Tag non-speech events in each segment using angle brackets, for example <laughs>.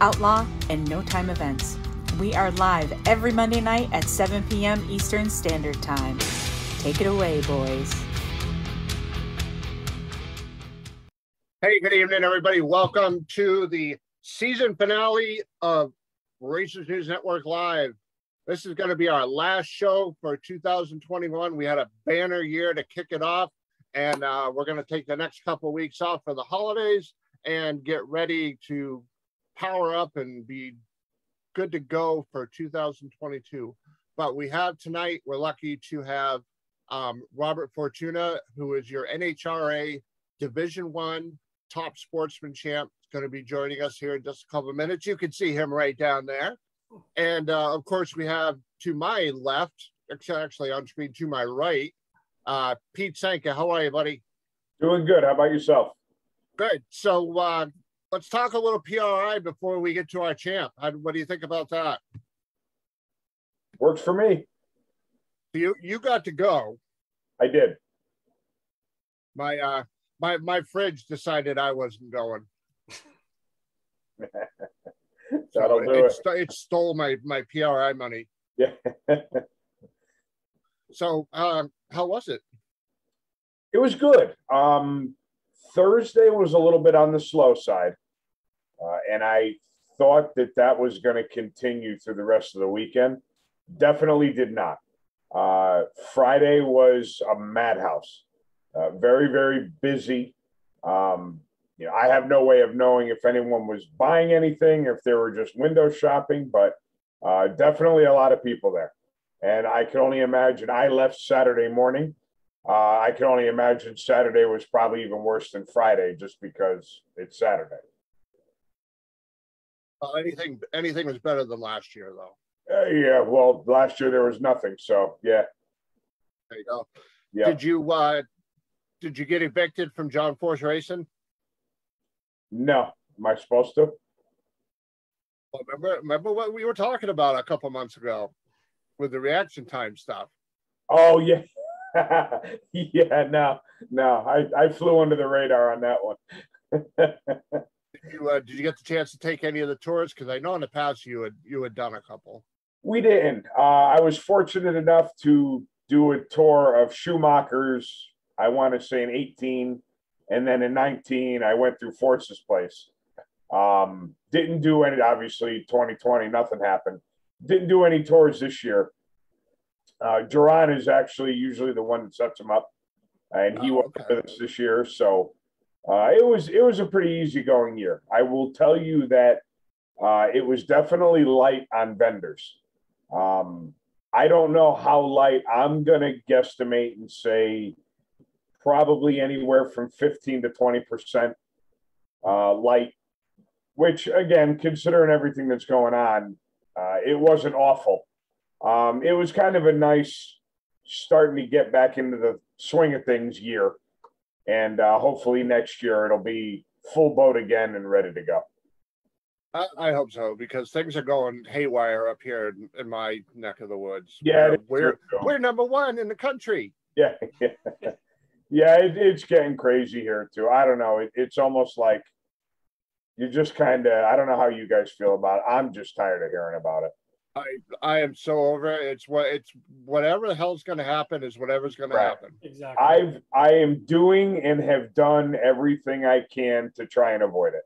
outlaw, and no time events. We are live every Monday night at 7 p.m. Eastern Standard Time. Take it away, boys. Hey, good evening, everybody. Welcome to the season finale of Racers News Network Live. This is going to be our last show for 2021. We had a banner year to kick it off, and uh, we're going to take the next couple of weeks off for the holidays and get ready to power up and be good to go for 2022. But we have tonight, we're lucky to have um, Robert Fortuna, who is your NHRA Division One top sportsman champ is going to be joining us here in just a couple of minutes. You can see him right down there. And uh, of course, we have to my left, actually on screen to my right, uh, Pete Sanka. How are you, buddy? Doing good. How about yourself? Good. So uh, let's talk a little PRI before we get to our champ. What do you think about that? Works for me. You you got to go. I did. My uh my my fridge decided I wasn't going. <laughs> So do it, it. st- it stole my my PRI money. Yeah. <laughs> So um, how was it? it was good. Um, Thursday was a little bit on the slow side, uh, and I thought that that was going to continue through the rest of the weekend. Definitely did not. Uh, Friday was a madhouse. Uh, very, very busy. Um, you know, I have no way of knowing if anyone was buying anything, if they were just window shopping, but uh, definitely a lot of people there. And I can only imagine. I left Saturday morning. Uh, I can only imagine Saturday was probably even worse than Friday, just because it's Saturday. Uh, anything anything was better than last year, though. Uh, yeah, well, last year there was nothing, so yeah, There you go. yeah. Did you uh, did you get evicted from John Force Racing? No, am I supposed to? Well, remember remember what we were talking about a couple months ago with the reaction time stuff. Oh yeah, <laughs> yeah. No, no. I I flew under the radar on that one. Did you, uh, did you get the chance to take any of the tours? Because I know in the past you had you had done a couple. We didn't. Uh, I was fortunate enough to do a tour of Schumacher's. I want to say in 18, and then in 19, I went through Force's place. Um, didn't do any. Obviously, 2020, nothing happened. Didn't do any tours this year. Uh, Duran is actually usually the one that sets them up, and he Oh, was okay. with us this year. So uh, it was it was a pretty easygoing year. I will tell you that uh, it was definitely light on vendors. Um, I don't know how light. I'm going to guesstimate and say probably anywhere from 15 to 20 percent uh, light. Which, again, considering everything that's going on, uh, it wasn't awful. Um, it was kind of a nice starting to get back into the swing of things year, and uh, hopefully next year it'll be full boat again and ready to go. I, I hope so because things are going haywire up here in, in my neck of the woods. Yeah, We're- we're we're number one in the country. Yeah, yeah, <laughs> yeah. It, it's getting crazy here too. I don't know. It, it's almost like you just kind of. I don't know how you guys feel about it. I'm just tired of hearing about it. I I am so over it. It's what it's whatever the hell's going to happen is whatever's going Right. to happen. Exactly. I've I am doing and have done everything I can to try and avoid it.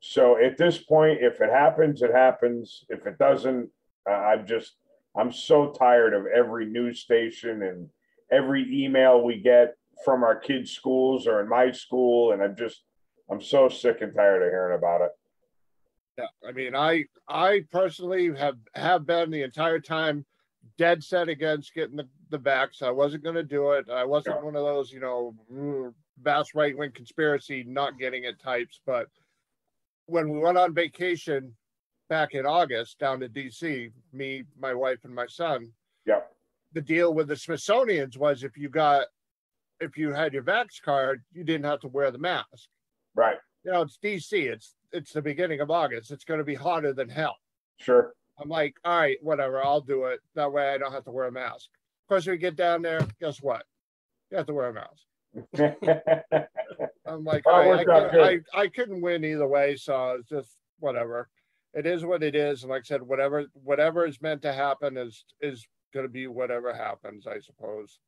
So at this point, if it happens, it happens. If it doesn't, uh, I'm just I'm so tired of every news station and every email we get from our kids' schools or in my school, and I'm just I'm so sick and tired of hearing about it. Yeah, I mean, I I personally have have been the entire time dead set against getting the the backs. I wasn't going to do it. I wasn't Yeah. one of those, you know, mm, vast right wing conspiracy not getting it types. But when we went on vacation back in August down to DC, me, my wife, and my son, Yeah, the deal with the Smithsonian's was if you got if you had your vax card, you didn't have to wear the mask. right, You know, it's DC. It's it's the beginning of August. It's going to be hotter than hell. sure. I'm like, all right, whatever, I'll do it. That way I don't have to wear a mask. Of course, we get down there, guess what? You have to wear a mask. I'm like, Well, <laughs> it I, couldn't- I, I couldn't win either way. So it's just whatever. It is what it is, and like I said, whatever whatever is meant to happen is is going to be whatever happens, I suppose.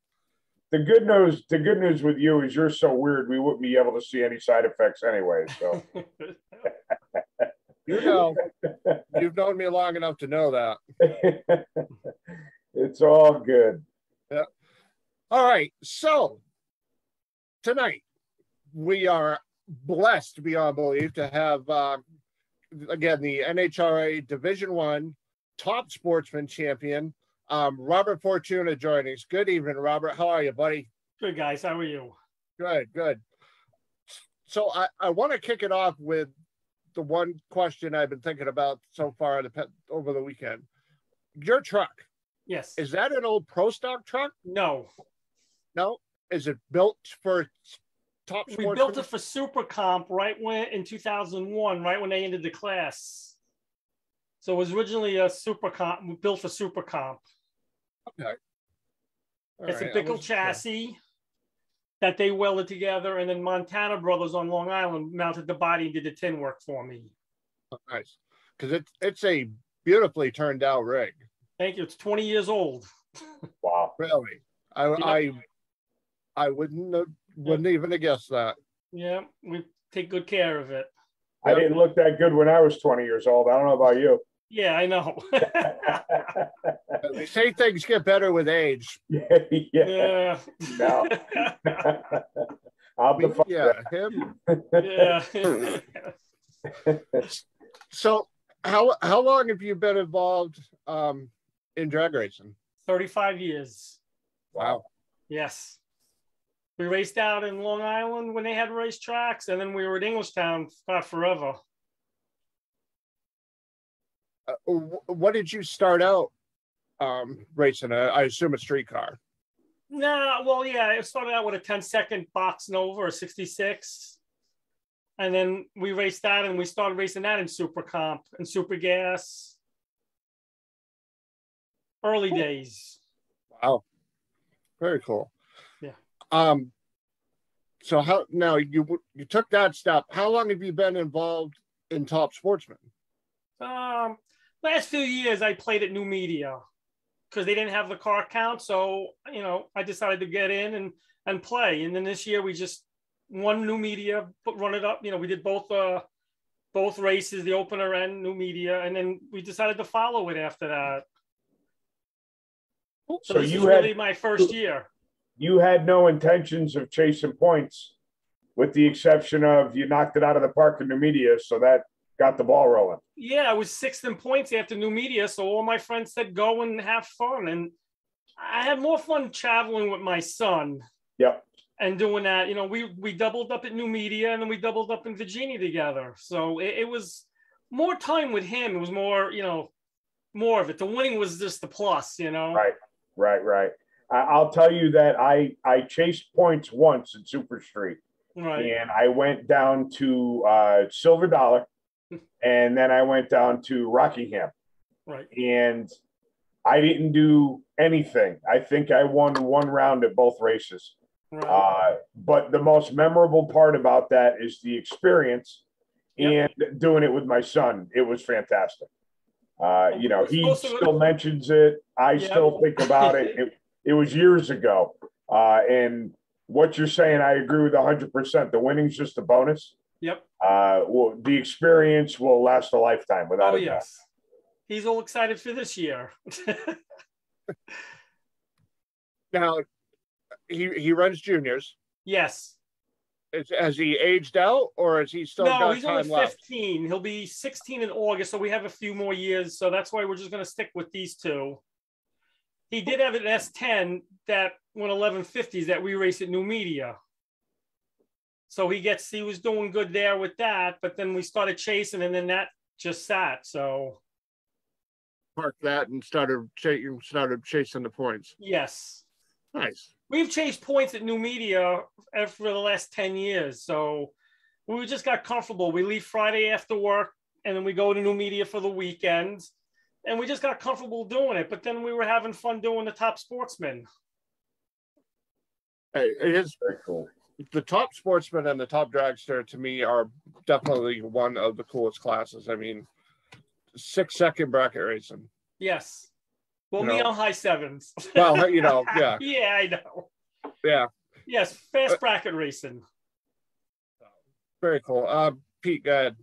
The good news, the good news with you is you're so weird. We wouldn't be able to see any side effects anyway. So <laughs> you know, you've known me long enough to know that. it's all good. Yeah. All right. So tonight we are blessed beyond belief to have uh, again the NHRA Division One top sportsman champion um, Robert Fortuna joining us. Good evening, Robert. How are you, buddy? Good, guys. How are you? Good, good. So I, I want to kick it off with the one question I've been thinking about so far the, over the weekend. Your truck. Yes. Is that an old pro stock truck? No. No. Is it built for top We built it for Super Comp right when in 2001, right when they ended the class. So it was originally a Super Comp, built for Super Comp. Okay. All it's right. a Bickel chassis sure. that they welded together, and then Montana Brothers on Long Island mounted the body and did the tin work for me. Oh, nice, because it's it's a beautifully turned out rig. Thank you. It's 20 years old. wow. Really? I yeah. I I wouldn't have, wouldn't yeah. even have guessed that. Yeah, we take good care of it. I didn't look that good when I was 20 years old. I don't know about you. Yeah, I know. <laughs> they say things get better with age. <laughs> Yeah. yeah. No. <laughs> I'll define yeah, him. Yeah. so how how long have you been involved um, in drag racing? 35 years. Wow. Yes. We raced out in Long Island when they had race tracks, and then we were at Englishtown not forever uh, what did you start out um, racing? I assume a street car. Nah, well, yeah, it started out with a 10 second box Nova or 66. And then we raced that and we started racing that in Super Comp and Super Gas. Early cool. days. Wow. Very cool. Yeah. Um, so how now you you took that step. How long have you been involved in top sportsman? Um, last few years I played at Numidia because they didn't have the car count. So, you know, I decided to get in and, and play. And then this year we just won Numidia, put, run it up. You know, we did both, uh, both races, the opener and Numidia. And then we decided to follow it after that. So, so this you is had, really my first year. You had no intentions of chasing points with the exception of you knocked it out of the park in Numidia. So that got the ball rolling. Yeah, I was sixth in points after Numidia, so all my friends said go and have fun, and I had more fun traveling with my son. Yep. And doing that, you know, we we doubled up at Numidia, and then we doubled up in Virginia together. So it, it was more time with him. It was more, you know, more of it. The winning was just the plus, you know. Right, right, right. I'll tell you that I I chased points once in Super Street. Right. And I went down to uh, Silver Dollar and then I went down to Rockingham. Right. And I didn't do anything. I think I won one round at both races. Right. Uh, but the most memorable part about that is the experience yep. and doing it with my son. It was fantastic. Uh, you know, he still mentions it. I still think about it. it. It was years ago. Uh, and what you're saying, I agree with 100%. The winning's just a bonus. Yep. Uh, well, the experience will last a lifetime without oh, a yes. Doubt. He's all excited for this year. <laughs> now, he he runs juniors. Yes. Is, has he aged out, or is he still? No, he's only fifteen. Left? He'll be sixteen in August, so we have a few more years. So that's why we're just going to stick with these two. He did have an S10 that went 1150s that we race at Numidia. So he gets he was doing good there with that, but then we started chasing, and then that just sat. So parked that and started chasing started chasing the points. Yes. Nice. We've chased points at Numidia for the last 10 years. So we just got comfortable. We leave Friday after work and then we go to Numidia for the weekend. And we just got comfortable doing it. But then we were having fun doing the top sportsman. Hey, it is very cool the top sportsman and the top dragster to me are definitely one of the coolest classes. I mean, six second bracket racing. Yes. Well, You me know. on high sevens. Well, you know, <laughs> yeah, yeah, I know. yeah, Yes, fast bracket racing. very cool. Uh, Pete, go ahead.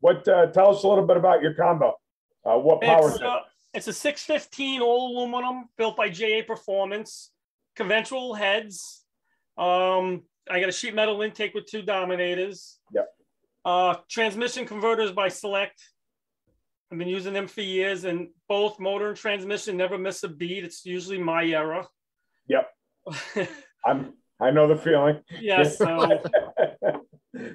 What? Uh, tell us a little bit about your combo. Uh, what power? It's, uh, it's a 615 all aluminum built by JA Performance, conventional heads. Um, I got a sheet metal intake with two dominators. Yep. Uh, transmission converters by Select. I've been using them for years, and both motor and transmission never miss a beat. It's usually my error. Yep. <laughs> I'm. I know the feeling. yes. So, <laughs>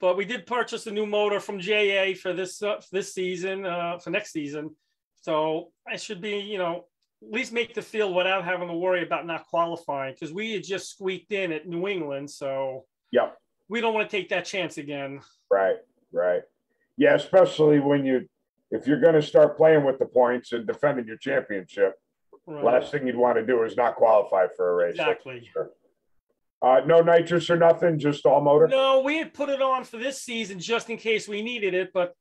but we did purchase a new motor from JA for this uh, for this season, uh, for next season. So I should be, you know, least make the field without having to worry about not qualifying because we had just squeaked in at New England. So Yep. we don't want to take that chance again. Right. Right. Yeah. Especially when you, if you're going to start playing with the points and defending your championship, Right. last thing you'd want to do is not qualify for a race. Exactly. Uh, no nitrous or nothing, just all motor. No, we had put it on for this season just in case we needed it, but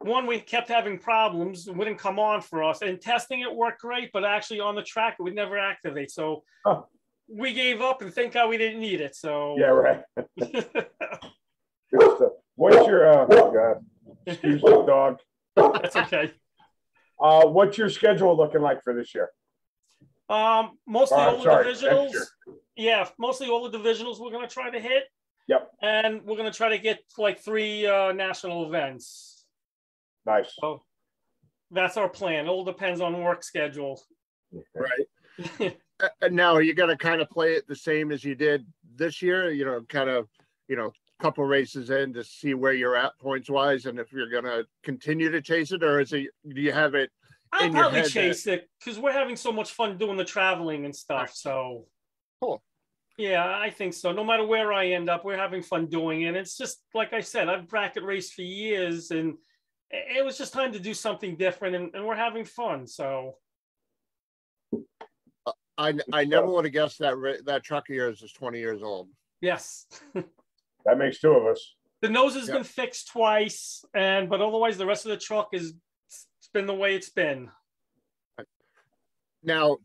one we kept having problems, it wouldn't come on for us. And testing it worked great, but actually on the track it would never activate. So Huh. we gave up and thank God we didn't need it. So Yeah. Right. <laughs> What's your? Uh, oh God. Excuse the dog. that's okay. Uh, what's your schedule looking like for this year? Um, mostly Uh, all the sorry, next divisionals. Yeah, mostly all the divisionals we're gonna try to hit. Yep. And we're gonna try to get like three uh, national events. Nice. So that's our plan. It all depends on work schedule. Right. <laughs> Uh, And now are you going to kind of play it the same as you did this year? You know, kind of, you know, couple races in to see where you're at points wise, and if you're going to continue to chase it, or is it? Do you have it? I'll in your probably head that- chase it because we're having so much fun doing the traveling and stuff. Right. So Cool. Yeah, I think so. No matter where I end up, we're having fun doing it. It's just like I said, I've bracket raced for years and it it was just time to do something different and, and we're having fun. So I I never would have guessed that that truck of yours is 20 years old. yes. <laughs> That makes two of us. the nose has Yeah. been fixed twice and but otherwise the rest of the truck is it's been the way it's been. Now,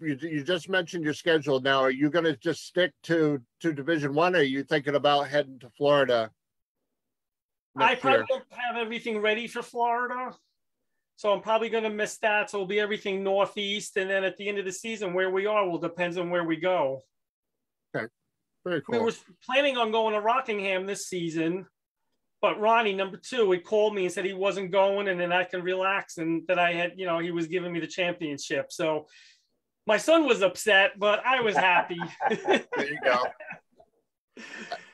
you you just mentioned your schedule. Now, are you going to just stick to to Division One? Or are you thinking about heading to Florida? I probably year? don't have everything ready for Florida. So I'm probably going to miss that. So it'll be everything northeast. And then at the end of the season, where we are will depends on where we go. Okay, very cool. We cool. were planning on going to Rockingham this season, but Ronnie, number two, he called me and said he wasn't going and then I can relax and that I had, you know, he was giving me the championship. So my son was upset, but I was happy. <laughs> There you go.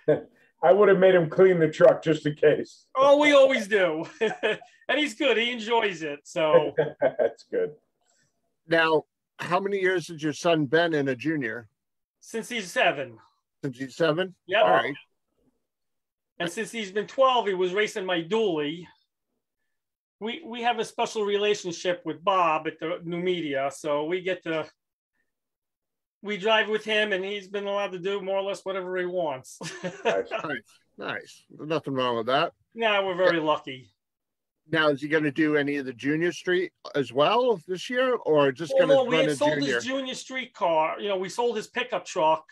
<laughs> I would have made him clean the truck just in case. oh, we always do. <laughs> and he's good. He enjoys it. So <laughs> That's good. Now, how many years has your son been in a junior? since he's seven. Since he's seven? Yep. All right. And since he's been 12, he was racing my dually. We we have a special relationship with Bob at the Numidia. So we get to we drive with him and he's been allowed to do more or less whatever he wants. Nice. <laughs> Nice. Nice. Nothing wrong with that. now we're very lucky. Now, is he going to do any of the junior street as well this year, or just Well, going to no, we run had a sold junior? his junior street car. You know, we sold his pickup truck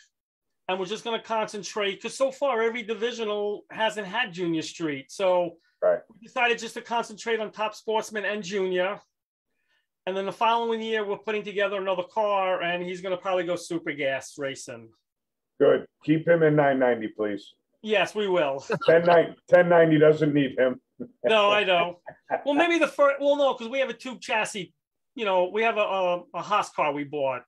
and we're just going to concentrate because so far every divisional hasn't had junior street. So Right. we decided just to concentrate on top sportsman and junior. And then the following year, we're putting together another car and he's going to probably go super gas racing. Good. Keep him in 990, please. Yes, we will. <laughs> 1090, 1090 doesn't need him. No, I know. Well, maybe the first, well, no, because we have a tube chassis. You know, we have a, a, a Haas car we bought.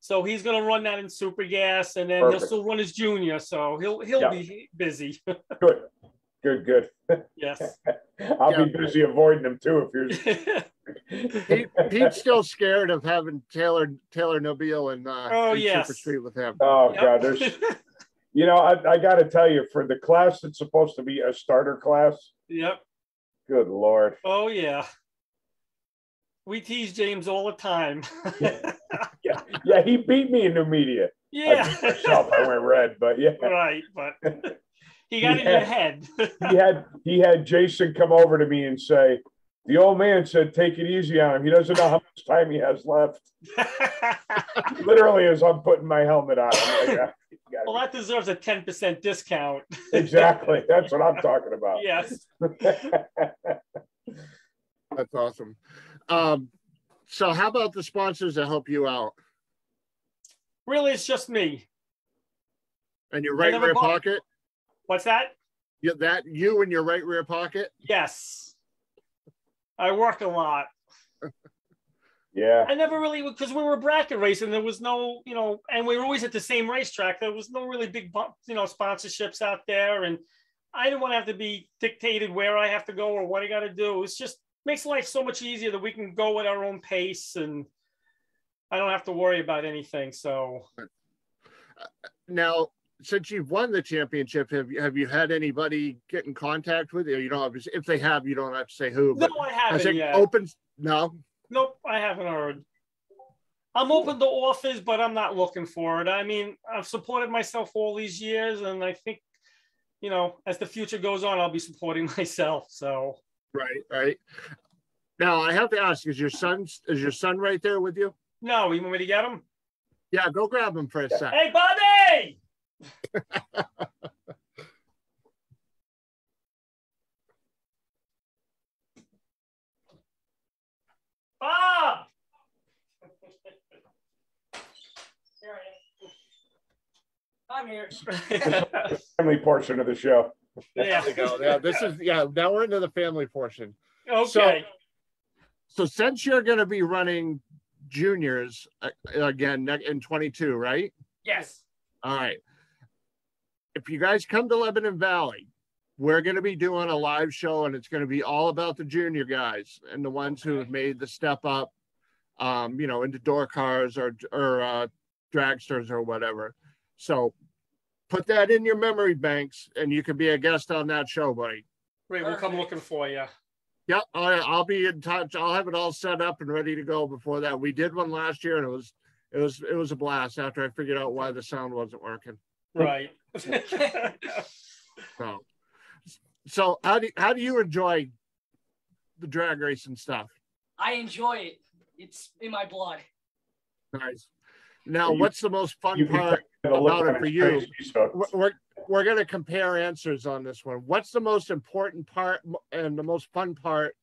So he's going to run that in super gas and then he'll still run his junior. So he'll, he'll be busy. <laughs> Good. Good, good. yes. <laughs> I'll be busy avoiding him too if you're <laughs> Pete, Pete's still scared of having Taylor Taylor Nobile and uh, Oh, in yes. Super Street with him. Oh Yep. God, there's <laughs> you know, I, I gotta tell you, for the class that's supposed to be a starter class, yep. good lord. Oh, yeah. We tease James all the time. Yeah, yeah, he beat me in Numidia. Yeah. I, myself, I went red, but yeah. right, but he got in your head. <laughs> he had he had Jason come over to me and say, "The old man said take it easy on him. He doesn't know how much time he has left." <laughs> Literally, as I'm putting my helmet on, like, "Ah, you gotta well, that deserves a 10% discount. <laughs> exactly. That's what I'm talking about. yes. That's awesome. Um, so how about the sponsors that help you out? Really, it's just me. And your right never rear bought- pocket? What's that? Yeah, that you in your right rear pocket? Yes. I work a lot. <laughs> yeah. I never really because we were bracket racing. There was no, you know, and we were always at the same racetrack. There was no really big, you know, sponsorships out there, and I didn't want to have to be dictated where I have to go or what I got to do. It's just makes life so much easier that we can go at our own pace, and I don't have to worry about anything. So uh, Now, since you've won the championship, have you have you had anybody get in contact with you? You don't have, if they have, you don't have to say who. no, But I has haven't it yet. opened? No. Nope, I haven't heard. I'm open to offers, but I'm not looking for it. I mean, I've supported myself all these years, and I think, you know, as the future goes on, I'll be supporting <laughs> myself. So Right, right. Now I have to ask: Is your son is your son right there with you? no, you want me to get him? Yeah, go grab him for a sec. Hey, Bobby! Bob! Here I am. I'm here. <laughs> Family portion of the show. yeah. There you go. Yeah, this is yeah. Now we're into the family portion. Okay. So since you're going to be running juniors uh, again in 22, right? yes. All right. If you guys come to Lebanon Valley, we're going to be doing a live show and it's going to be all about the junior guys and the ones who have made the step up, um, you know, into door cars or, or uh, dragsters or whatever. So put that in your memory banks and you can be a guest on that show, buddy. Great. We'll come looking for you. Yep, I, I'll be in touch. I'll have it all set up and ready to go before that. We did one last year and it was, it was, it was a blast after I figured out why the sound wasn't working. Right. <laughs> So, so how do how do you enjoy the drag racing stuff? I enjoy it. It's in my blood. Nice. Now, You- what's the most fun part? about it for you. face, he's hooked. We're we're, we're going to compare answers on this one. What's the most important part and the most fun part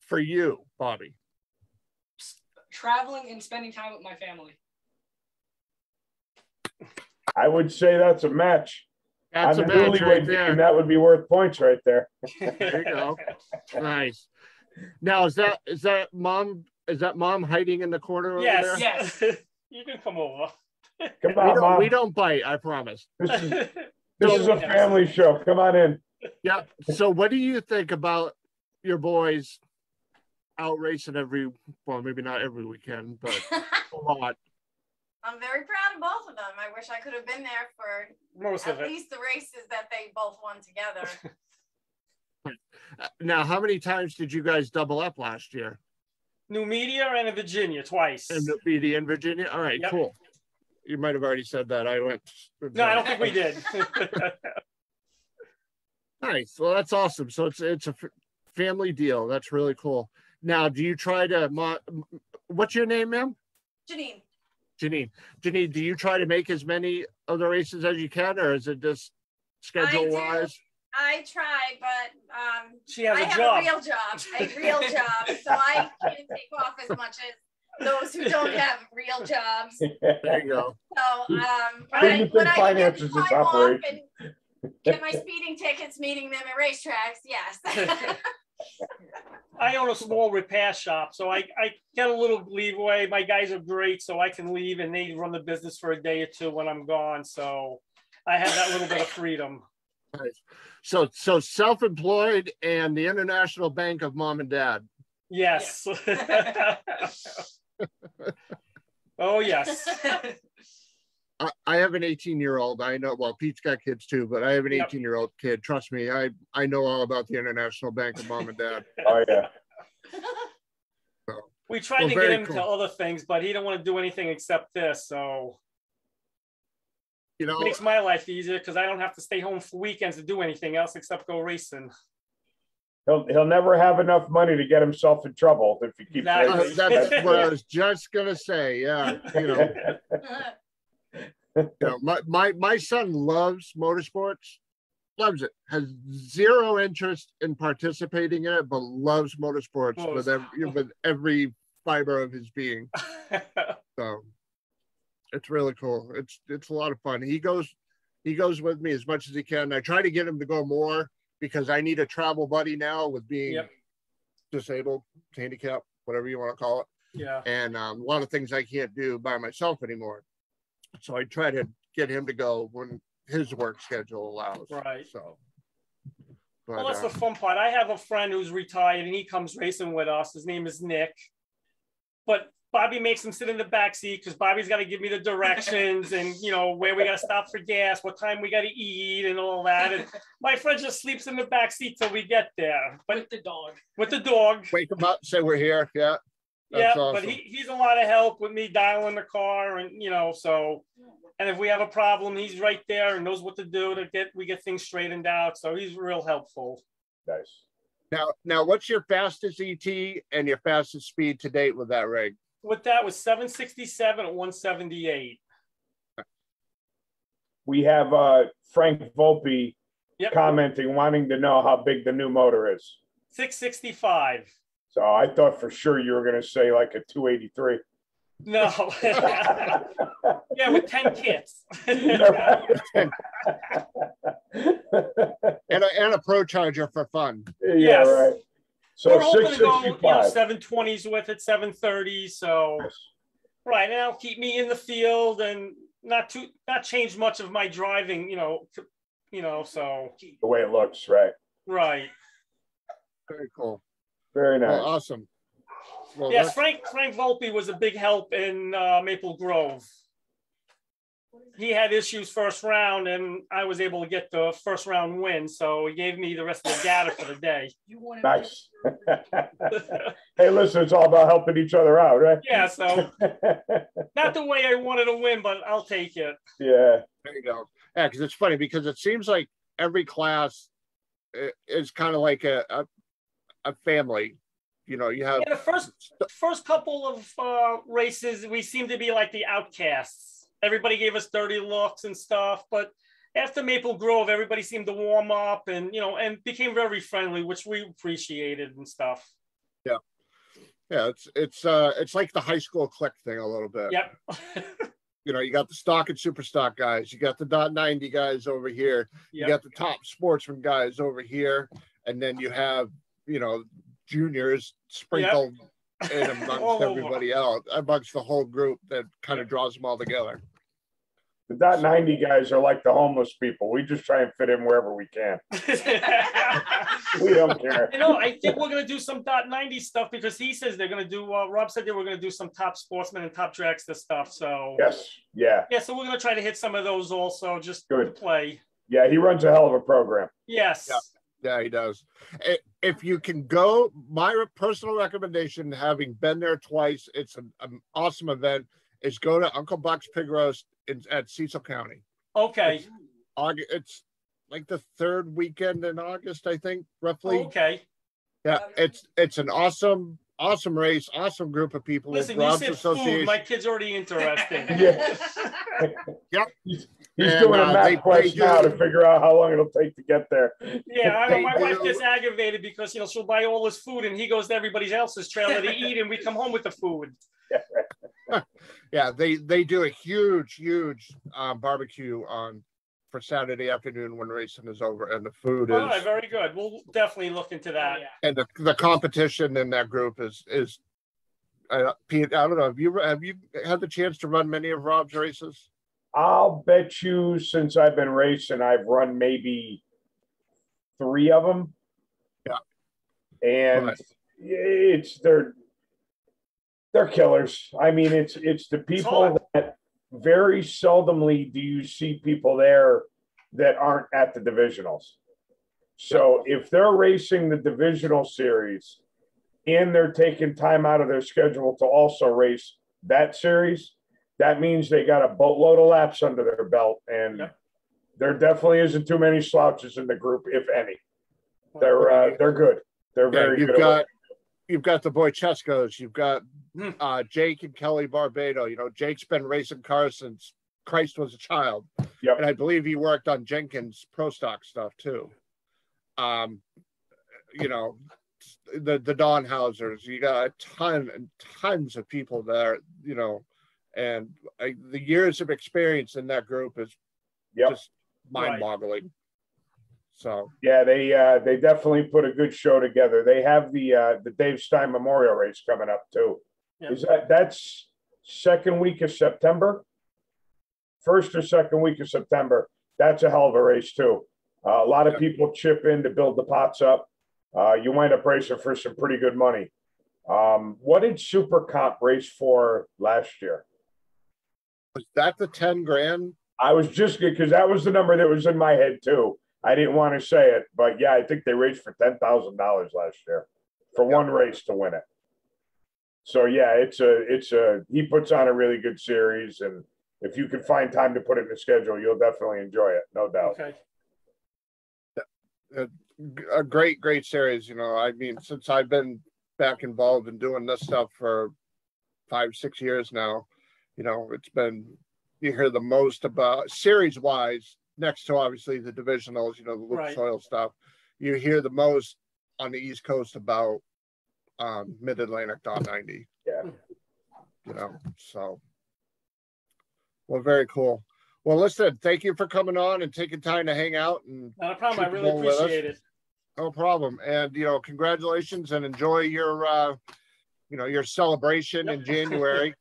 for you, Bobby? Traveling and spending time with my family. I would say that's a match. That's I'm a a match right there. and that would be worth points right there. <laughs> There you go. Nice. Now, is that is that mom? Is that mom hiding in the corner over yes. there? Yes. <laughs> you can come over. Come We on, don't, mom. we don't bite. I promise. This is <laughs> this is a family show. Come on in. Yeah. So, what do you think about your boys out racing every? Well, maybe not every weekend, but a lot. I'm very proud of both of them. I wish I could have been there for Most of at it. least the races that they both won together. <laughs> Now, how many times did you guys double up last year? Numidia and in Virginia twice. In the BD in Virginia. All right, Yep. cool. You might have already said that. I went. no, I don't think we did. <laughs> Nice. Well, that's awesome. So it's it's a f- family deal. That's really cool. Now, do you try to? What's your name, ma'am? Janine, Janine. Janine, do you try to make as many of the races as you can, or is it just schedule wise? I try, but um, she has I a have job. a real job, a real <laughs> job, so I can't take off as much as those who don't have real jobs. There you go. So um, <laughs> but I, you but think I get finances the is time off operation? and get my speeding tickets, meeting them at racetracks. Yes. <laughs> I own a small repair shop, so I, I get a little leeway. My guys are great, so I can leave and they run the business for a day or two when I'm gone. So I have that little bit of freedom. Nice. So so self-employed and the International Bank of Mom and Dad. Yes. <laughs> oh, yes. <laughs> I, I have an 18 year old. I know. Well, Pete's got kids too, but I have an Yep. 18 year old kid. Trust me, I I know all about the International Bank of Mom and Dad. <laughs> oh yeah. We tried Well, to get very him to other things, but he don't want to do anything except this. So You know, it makes my life easier because I don't have to stay home for weekends to do anything else except go racing. He'll he'll never have enough money to get himself in trouble if he keeps. uh, Exactly. racing. that's <laughs> what I was just gonna say. Yeah, you know, <laughs> <laughs> you know, my, my my son loves motorsports, loves it, has zero interest in participating in it, but loves motorsports Oh, with every with every fiber of his being. <laughs> So it's really cool. It's it's a lot of fun. He goes he goes with me as much as he can. I try to get him to go more because I need a travel buddy now with being Yep. disabled, handicapped, whatever you want to call it yeah. and um, a lot of things I can't do by myself anymore. So I try to get him to go when his work schedule allows. Right. So, but Well, that's uh, the fun part. I have a friend who's retired and he comes racing with us. His name is Nick. But Bobby makes him sit in the back seat because Bobby's got to give me the directions and you know where we got to stop for gas, what time we got to eat, and all that. And my friend just sleeps in the back seat till we get there. But With the dog. with the dog, wake him up, say we're here. Yeah. Yeah. That's But he, he's a lot of help with me dialing the car, and you know so. And if we have a problem, he's right there and knows what to do to get we get things straightened out. So he's real helpful. Nice. Now, now, what's your fastest ET and your fastest speed to date with that rig? With that was 767 at 178. We have uh, Frank Volpe Yep. commenting, wanting to know how big the new motor is. 665. So I thought for sure you were going to say like a 283. No. <laughs> yeah, with 10 kids. <laughs> And a, and a pro charger for fun. yeah, Yes. right. So we're hoping to go, you know, 720s with it, 730. So, right now, keep me in the field and not too, not change much of my driving, you know, you know, so, the way it looks, right? right. Very cool. Very nice. Well, awesome. Well, Yes, Frank, Frank Volpe was a big help in uh, Maple Grove. He had issues first round and I was able to get the first round win. So he gave me the rest of the data for the day. <laughs> You nice. <laughs> <laughs> hey, listen, it's all about helping each other out, right? yeah, so not the way I wanted to win, but I'll take it. yeah. There you go. Yeah, because it's funny because it seems like every class is kind of like a, a a family. You know, you have Yeah, the first first couple of uh, races, we seemed to be like the outcasts. Everybody gave us dirty looks and stuff, but after Maple Grove, everybody seemed to warm up and you know and became very friendly, which we appreciated and stuff. yeah, yeah, it's it's uh it's like the high school clique thing a little bit. Yep. <laughs> You know, you got the stock and super stock guys, you got the dot ninety guys over here, you got the top sportsman guys over here, and then you have you know juniors sprinkled in <laughs> amongst All everybody else, amongst the whole group that kind of draws them all together. The dot 90 guys are like the homeless people. We just try and fit in wherever we can. <laughs> We don't care. You know, I think we're gonna do some dot ninety stuff because he says they're gonna do. Uh, Rob said they were gonna do some top sportsmen and top dragster stuff. So Yes. Yeah. yeah, so we're gonna try to hit some of those also, just Good. to play. Yeah. He runs a hell of a program. Yes. Yeah. Yeah, he does. I- If you can go, my personal recommendation, having been there twice, it's an, an awesome event, is go to Uncle Buck's Pig Roast in, at Cecil County. Okay. August, it's like the third weekend in August, I think, roughly. Okay. Yeah, it's it's an awesome, awesome race, awesome group of people. It's Listen, you said food. My kid's already interested. <laughs> Yeah. <laughs> Yep. He's, he's And, doing a uh, math they- they now to figure out how long it'll take to get there. Yeah, I know. <laughs> They My wife gets aggravated because you know she'll buy all this food and he goes to everybody else's trailer to eat, and we come home with the food. <laughs> yeah, they they do a huge, huge um, barbecue on for Saturday afternoon when racing is over, and the food All is right, very good. We'll definitely look into that. and the, the competition in that group is is uh, Pete. I don't know. Have you have you had the chance to run many of Rob's races? I'll bet you since I've been racing, I've run maybe three of them. Yeah. And it's they're they're killers. I mean, it's it's the people that very seldomly do you see people there that aren't at the divisionals. So if they're racing the divisional series and they're taking time out of their schedule to also race that series, that means they got a boatload of laps under their belt, and Yep. there definitely isn't too many slouches in the group, if any. They're uh, they're good. They're Yeah, very you've good. at what got you've got the boy Chescos, you've got Hmm. uh Jake and Kelly Barbado. You know, Jake's been racing cars since Christ was a child. Yep. And I believe he worked on Jenkins pro stock stuff too. Um, you know, the the Don Hausers, you got a ton and tons of people there, you know, and I, the years of experience in that group is Yep. just mind boggling. So Yeah, they uh, they definitely put a good show together. They have the uh, the Dave Stein Memorial Race coming up too. Yeah. Is that that's second week of September? First or second week of September. That's a hell of a race too. Uh, a lot of Yeah. people chip in to build the pots up. Uh, you wind up racing for some pretty good money. Um, what did Super Comp race for last year? Was that the 10 grand? I was just because that was the number that was in my head too. I didn't want to say it, but yeah, I think they raced for ten thousand dollars last year for one race to win it. So yeah, it's a it's a he puts on a really good series, and if you can find time to put it in the schedule, you'll definitely enjoy it, no doubt. Okay. a great, great series. You know, I mean, since I've been back involved in doing this stuff for five, six years now, you know, it's been you hear the most about series wise, next to obviously the divisionals, you know, the Lucas Right. Oil stuff. You hear the most on the East Coast about um, Mid Atlantic dot ninety. Yeah. You know, so well, very cool. Well, listen, thank you for coming on and taking time to hang out and Not a problem. I really going with us. appreciate it. no problem. And you know, congratulations and enjoy your uh you know your celebration in <laughs> January,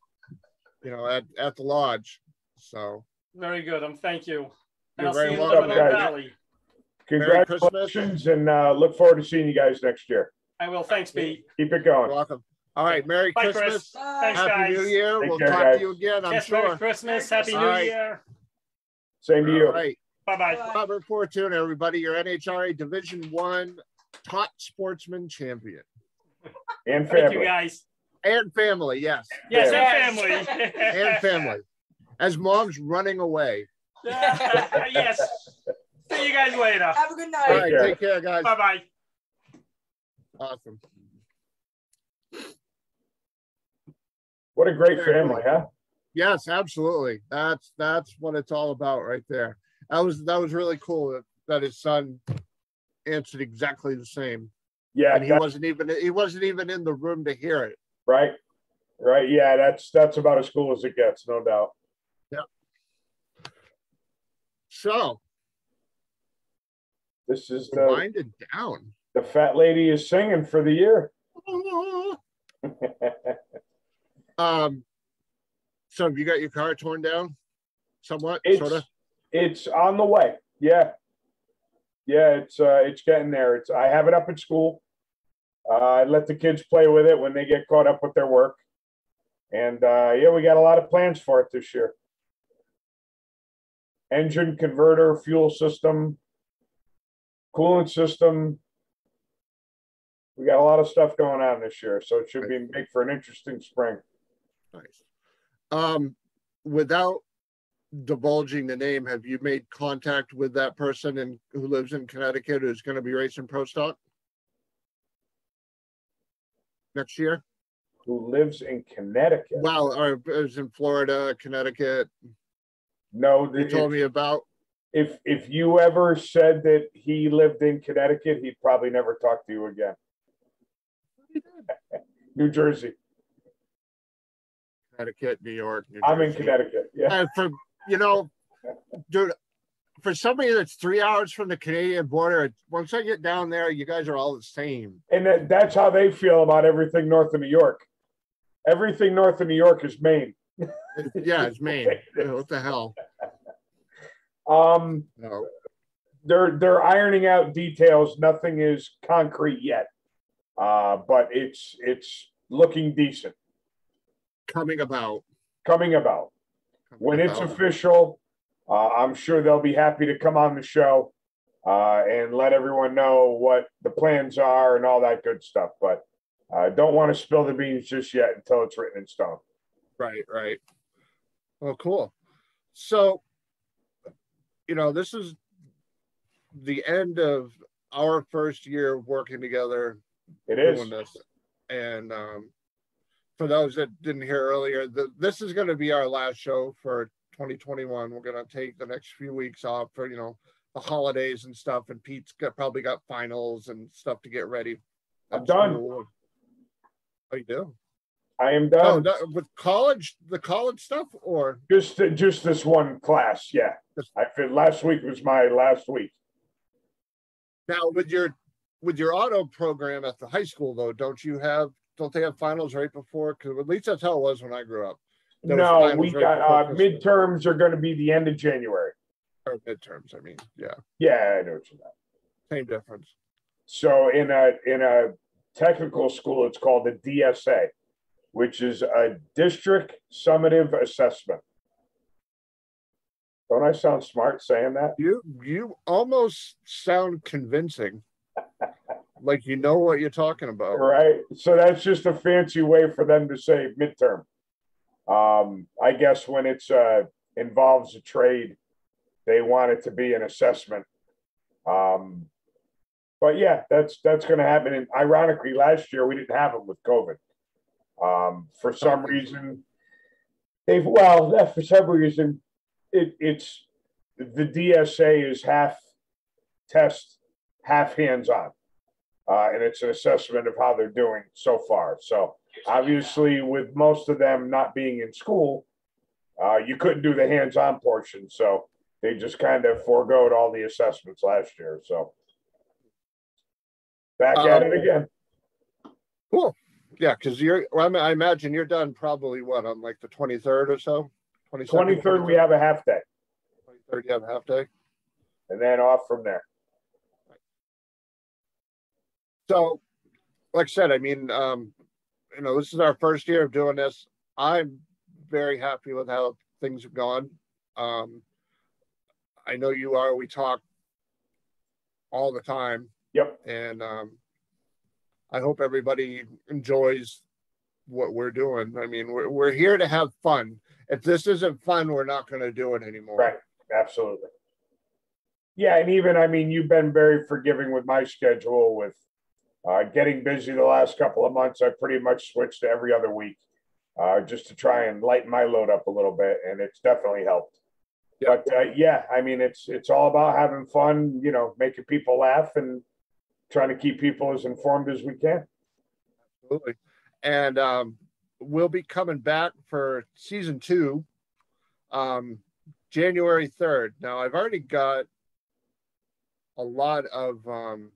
you know, at, at the lodge. So Very good. Um, thank you. And You're I'll very see you in welcome, guys. Valley. Merry Christmas. Congratulations, and uh, look forward to seeing you guys next year. I will. Thanks, Pete. Keep it going. you're going. welcome. All right, Merry Bye, Christmas. Chris. Thanks, Happy guys. New Year. Take we'll care, talk guys. to you again, I'm Yes, Merry sure. Christmas. Merry Happy New Christmas. All right. Year. Same to you. All right. Bye bye. Bye. Robert Fortuna, everybody, your NHRA Division One top sportsman champion. And Thank you, guys. And family, yes. Yes, Yes. and family. <laughs> And family. As mom's running away. <laughs> yes. See you guys later. Have a good All night. right, care. take care, guys. Bye bye. Awesome. What a great family, huh? Yes, absolutely. That's that's what it's all about right there. That was that was really cool that, that his son answered exactly the same. Yeah, And he wasn't even he wasn't even in the room to hear it. Right, right. Yeah, that's that's about as cool as it gets, no doubt. Yeah. So This is the winding down. the fat lady is singing for the year. <laughs> Um so have you got your car torn down? Somewhat, It's sort of. it's on the way. Yeah, yeah. It's uh, it's getting there. It's I have it up at school. Uh, I let the kids play with it when they get caught up with their work, and uh, yeah, we got a lot of plans for it this year. Engine converter, fuel system, coolant system. We got a lot of stuff going on this year, so it should be make for an interesting spring. Nice. Um, without divulging the name, have you made contact with that person and who lives in Connecticut who's going to be racing pro stock next year? Who lives in Connecticut? Well, or is in Florida, Connecticut. No, You told me about. if if you ever said that he lived in Connecticut, he'd probably never talk to you again. <laughs> New Jersey. Connecticut, New York. New I'm in Connecticut. Yeah. And for you know, dude, for somebody that's three hours from the Canadian border, once I get down there, you guys are all the same. And that, that's how they feel about everything north of New York. Everything north of New York is Maine. <laughs> Yeah, it's Maine. What the hell? Um, No. they're they're ironing out details. Nothing is concrete yet. Uh, but it's it's looking decent. Coming about. Coming about. Coming when it's official, uh, I'm sure they'll be happy to come on the show uh, and let everyone know what the plans are and all that good stuff. But I don't want to spill the beans just yet until it's written in stone. Right, right. Well, cool. So, you know, this is the end of our first year working together. It is. this, and um, for those that didn't hear earlier, the, this is going to be our last show for 2021. We're going to take the next few weeks off for you know the holidays and stuff. And Pete's got probably got finals and stuff to get ready. I'm at done. Oh, you do? I am Oh, done. that, with college, the college stuff, or Just just this one class, yeah. I feel last week was my last week. now with your with your auto program at the high school though, don't you have? Don't they have finals right before? Because at least that's how it was when I grew up. No, we got uh, midterms are going to be the end of January. Or midterms. I mean, yeah, Yeah, I know what you mean. same difference. So in a in a technical school, it's called a DSA, which is a district summative assessment. Don't I sound smart saying that? You you almost sound convincing, like you know what you're talking about. Right. So that's just a fancy way for them to say midterm. Um, I guess when it's uh involves a trade, they want it to be an assessment. Um, but yeah, that's that's going to happen. And ironically, last year we didn't have it with COVID. Um, for some reason, they've well, for some reason, it, it's the DSA is half test, half hands on, uh, and it's an assessment of how they're doing so far. So obviously, with most of them not being in school, uh, you couldn't do the hands on portion. So they just kind of foregoed all the assessments last year. So back at it Um, again. Cool. Yeah, because you're. Well, I, imagine you're done probably what on like the 23rd or so. 22nd, 23rd, we have a half day 23rd, you have a half day. and then off from there. So, like I said, I mean, um, you know, this is our first year of doing this. I'm very happy with how things have gone. Um, I know you are. We talk all the time, Yep. and um, I hope everybody enjoys what we're doing. I mean, we're we're here to have fun. If this isn't fun, we're not going to do it anymore. Right. Absolutely. Yeah, and even I mean, you've been very forgiving with my schedule with uh, getting busy the last couple of months. I pretty much switched to every other week uh, just to try and lighten my load up a little bit, and it's definitely helped. Yeah. But uh, yeah, I mean, it's it's all about having fun, you know, making people laugh and trying to keep people as informed as we can. Absolutely. And um, we'll be coming back for season two, um, January 3rd. Now, I've already got a lot of um,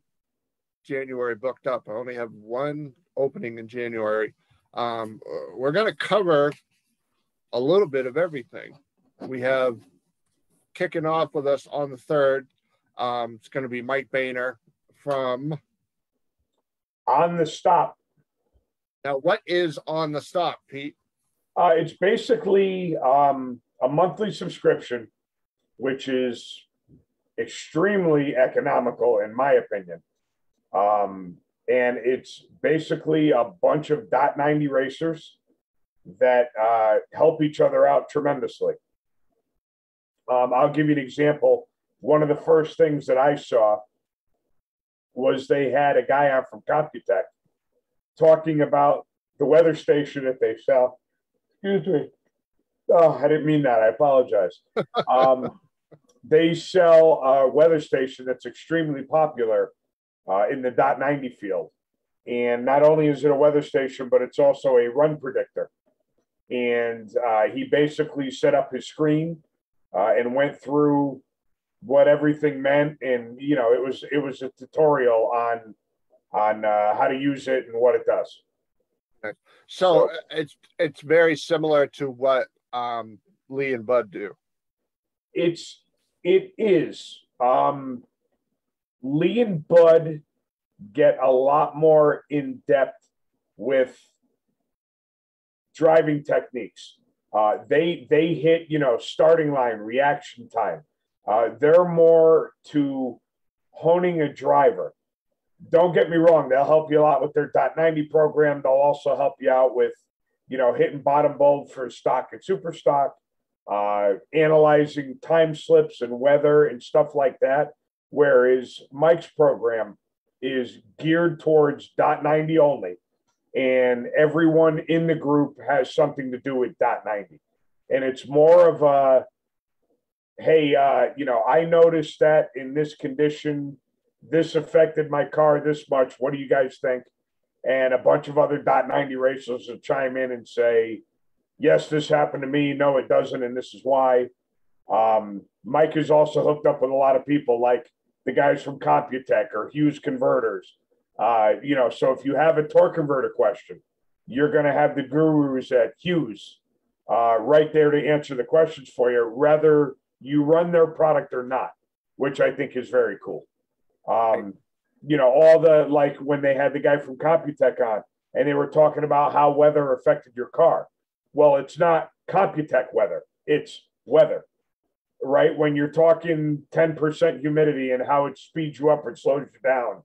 January booked up. I only have one opening in January. Um, we're going to cover a little bit of everything. We have kicking off with us on the 3rd. Um, it's going to be Mike Boehner from On the stop, Now, what is on the stop, Pete? Uh, it's basically um, a monthly subscription, which is extremely economical, in my opinion. Um, and it's basically a bunch of dot 90 racers that uh, help each other out tremendously. Um, I'll give you an example. One of the first things that I saw was they had a guy on from Computech talking about the weather station that they sell excuse me. Oh, I didn't mean that. I apologize. <laughs> Um, they sell a weather station that's extremely popular uh, in the dot 90 field. And not only is it a weather station, but it's also a run predictor. And uh, he basically set up his screen uh, and went through what everything meant. And, you know, it was, it was a tutorial on, on uh, how to use it and what it does. So So- it's it's very similar to what um, Lee and Bud do. it's it is um lee and bud get a lot more in depth with driving techniques. Uh they they hit you know starting line reaction time. Uh they're more to honing a driver. Don't get me wrong they'll help you a lot with their dot 90 program. They'll also help you out with you know hitting bottom bulb for stock and super stock uh, analyzing time slips and weather and stuff like that. Whereas Mike's program is geared towards dot 90 only. And everyone in the group has something to do with dot 90. And it's more of a, hey, uh, you know, I noticed that in this condition, this affected my car this much. What do you guys think? And a bunch of other dot 90 racers will chime in and say, yes, this happened to me. No, it doesn't. And this is why. Um, Mike is also hooked up with a lot of people like the guys from Computech or Hughes Converters. Uh, you know, so if you have a torque converter question, you're going to have the gurus at Hughes uh, right there to answer the questions for you, whether you run their product or not, which I think is very cool. Um, you know, all the like when they had the guy from Computech on and they were talking about how weather affected your car. Well, it's not Computech weather, it's weather, right? When you're talking 10% humidity and how it speeds you up and slows you down,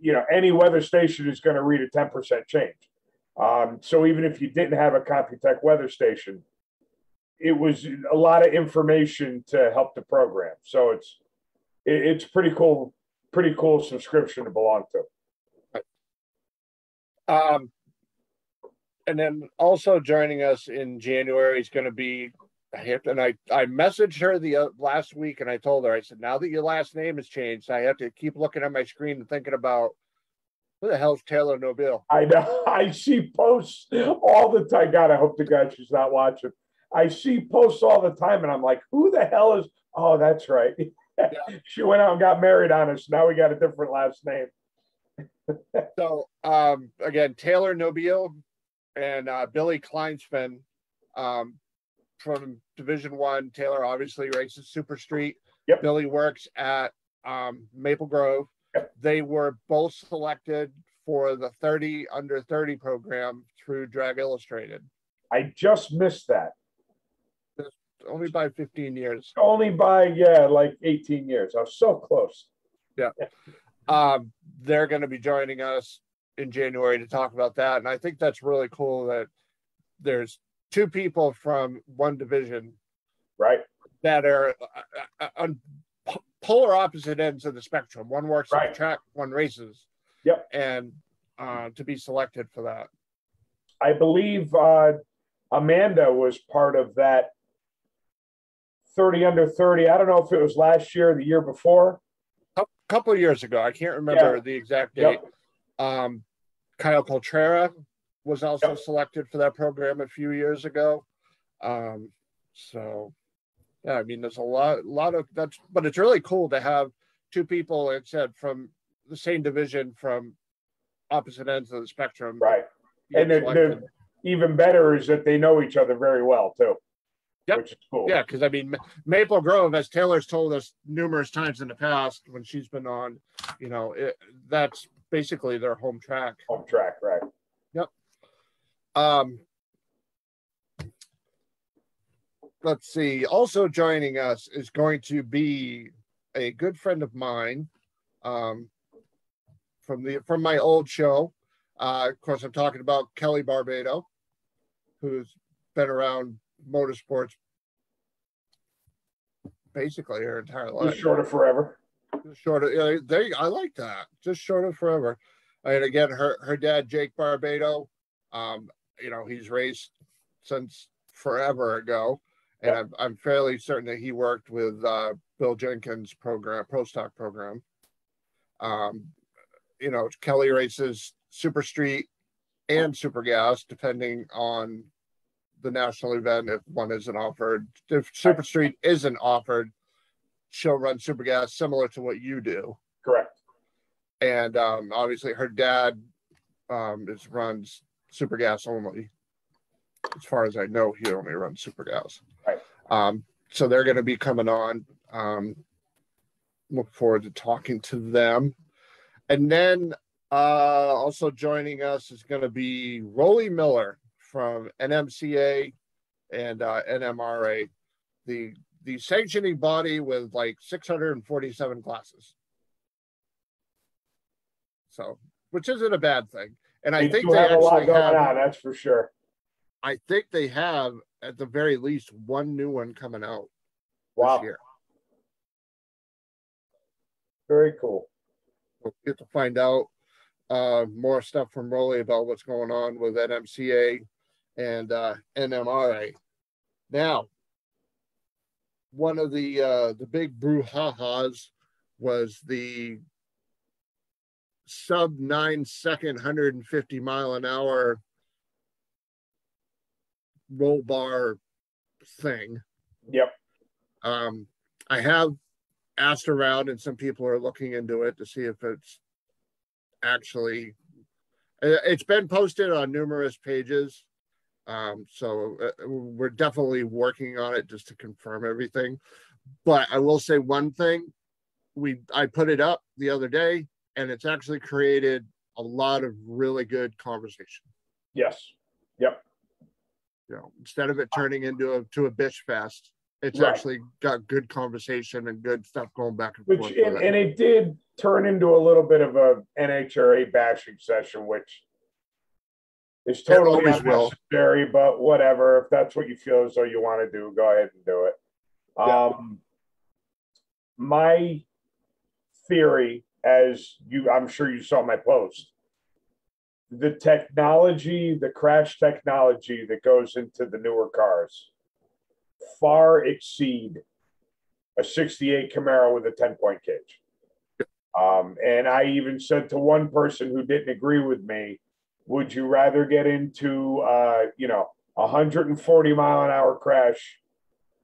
you know, any weather station is going to read a 10% change. Um, so even if you didn't have a Computech weather station, it was a lot of information to help the program. So it's it, it's pretty cool, pretty cool subscription to belong to. Um, and then also joining us in January is going to be, and I I messaged her the uh, last week, and I told her I said now that your last name has changed, I have to keep looking at my screen and thinking about who the hell's Taylor Nobile. I know. <laughs> I see posts all the time. God, I hope the God she's not watching. I see posts all the time, and I'm like, who the hell is? Oh, that's right. Yeah. <laughs> she went out and got married on us. Now we got a different last name. <laughs> so um, again, Taylor Nobile and uh, Billy Kleinsman um, from Division One. Taylor obviously races Super Street. Yep. Billy works at um, Maple Grove. Yep. They were both selected for the 30 under 30 program through Drag Illustrated. I just missed that. Only by 15 years. Only by yeah, like 18 years. I was so close. Yeah. <laughs> um, they're going to be joining us in January to talk about that. And I think that's really cool that there's two people from one division, right, that are uh, uh on polar opposite ends of the spectrum. One works right. on the track, one races. Yep. And uh, to be selected for that. I believe uh, Amanda was part of that 30 under 30. I don't know if it was last year or the year before. A couple of years ago. I can't remember yeah. the exact date. Yep. Um, Kyle Coltrera was also yep. selected for that program a few years ago. Um, so, yeah, I mean, there's a lot, a lot of that's, but it's really cool to have two people, like I said, from the same division from opposite ends of the spectrum. Right. And the, even better is that they know each other very well, too. Yep. Which is cool. Yeah, because I mean, Maple Grove, as Taylor's told us numerous times in the past when she's been on, you know, it, that's basically their home track. Home track, right? Um, let's see. Also joining us is going to be a good friend of mine um, from the from my old show. Uh, of course, I'm talking about Kelly Barbado, who's been around motorsports basically her entire life. Just short of forever short of yeah, they I like that. Just short of forever. And again, her her dad Jake Barbado, um, you know, he's raced since forever ago, and I'm I'm fairly certain that he worked with uh, Bill Jenkins' program, Pro Stock program. Um, you know, Kelly races Super Street and Super Gas, depending on the national event. If one isn't offered, if Super Street isn't offered, she'll run super gas similar to what you do. Correct. And um, obviously, her dad um, is runs super gas only. As far as I know, he only runs super gas. Right. Um, so they're going to be coming on. Um, look forward to talking to them. And then uh, also joining us is going to be Rolly Miller from NMCA and uh, NMRA, the the sanctioning body with like 647 classes. So, which isn't a bad thing. And I think they have a lot going have, on, that's for sure. I think they have at the very least one new one coming out Wow. this year. Very cool. We'll get to find out uh, more stuff from Rolly about what's going on with NMCA and uh, NMRA. Now, one of the uh, the big brouhahas was the sub nine second, 150 mile an hour roll bar thing. Yep. Um, I have asked around, and some people are looking into it to see if it's actually. uh, It's been posted on numerous pages, um, so uh, we're definitely working on it just to confirm everything. But I will say one thing: we I put it up the other day, and it's actually created a lot of really good conversation. Yes. Yep. You know, instead of it turning into a to a bitch fest, it's Right. actually got good conversation and good stuff going back and Which forth. and, it. and it did turn into a little bit of a NHRA bashing session, which is totally always will. but whatever. If that's what you feel as though you want to do, go ahead and do it. Yeah. Um, my theory, as you, I'm sure you saw my post, the technology, the crash technology that goes into the newer cars far exceed a 68 Camaro with a 10 point cage. Um, and I even said to one person who didn't agree with me, would you rather get into, uh, you know, a 140 mile an hour crash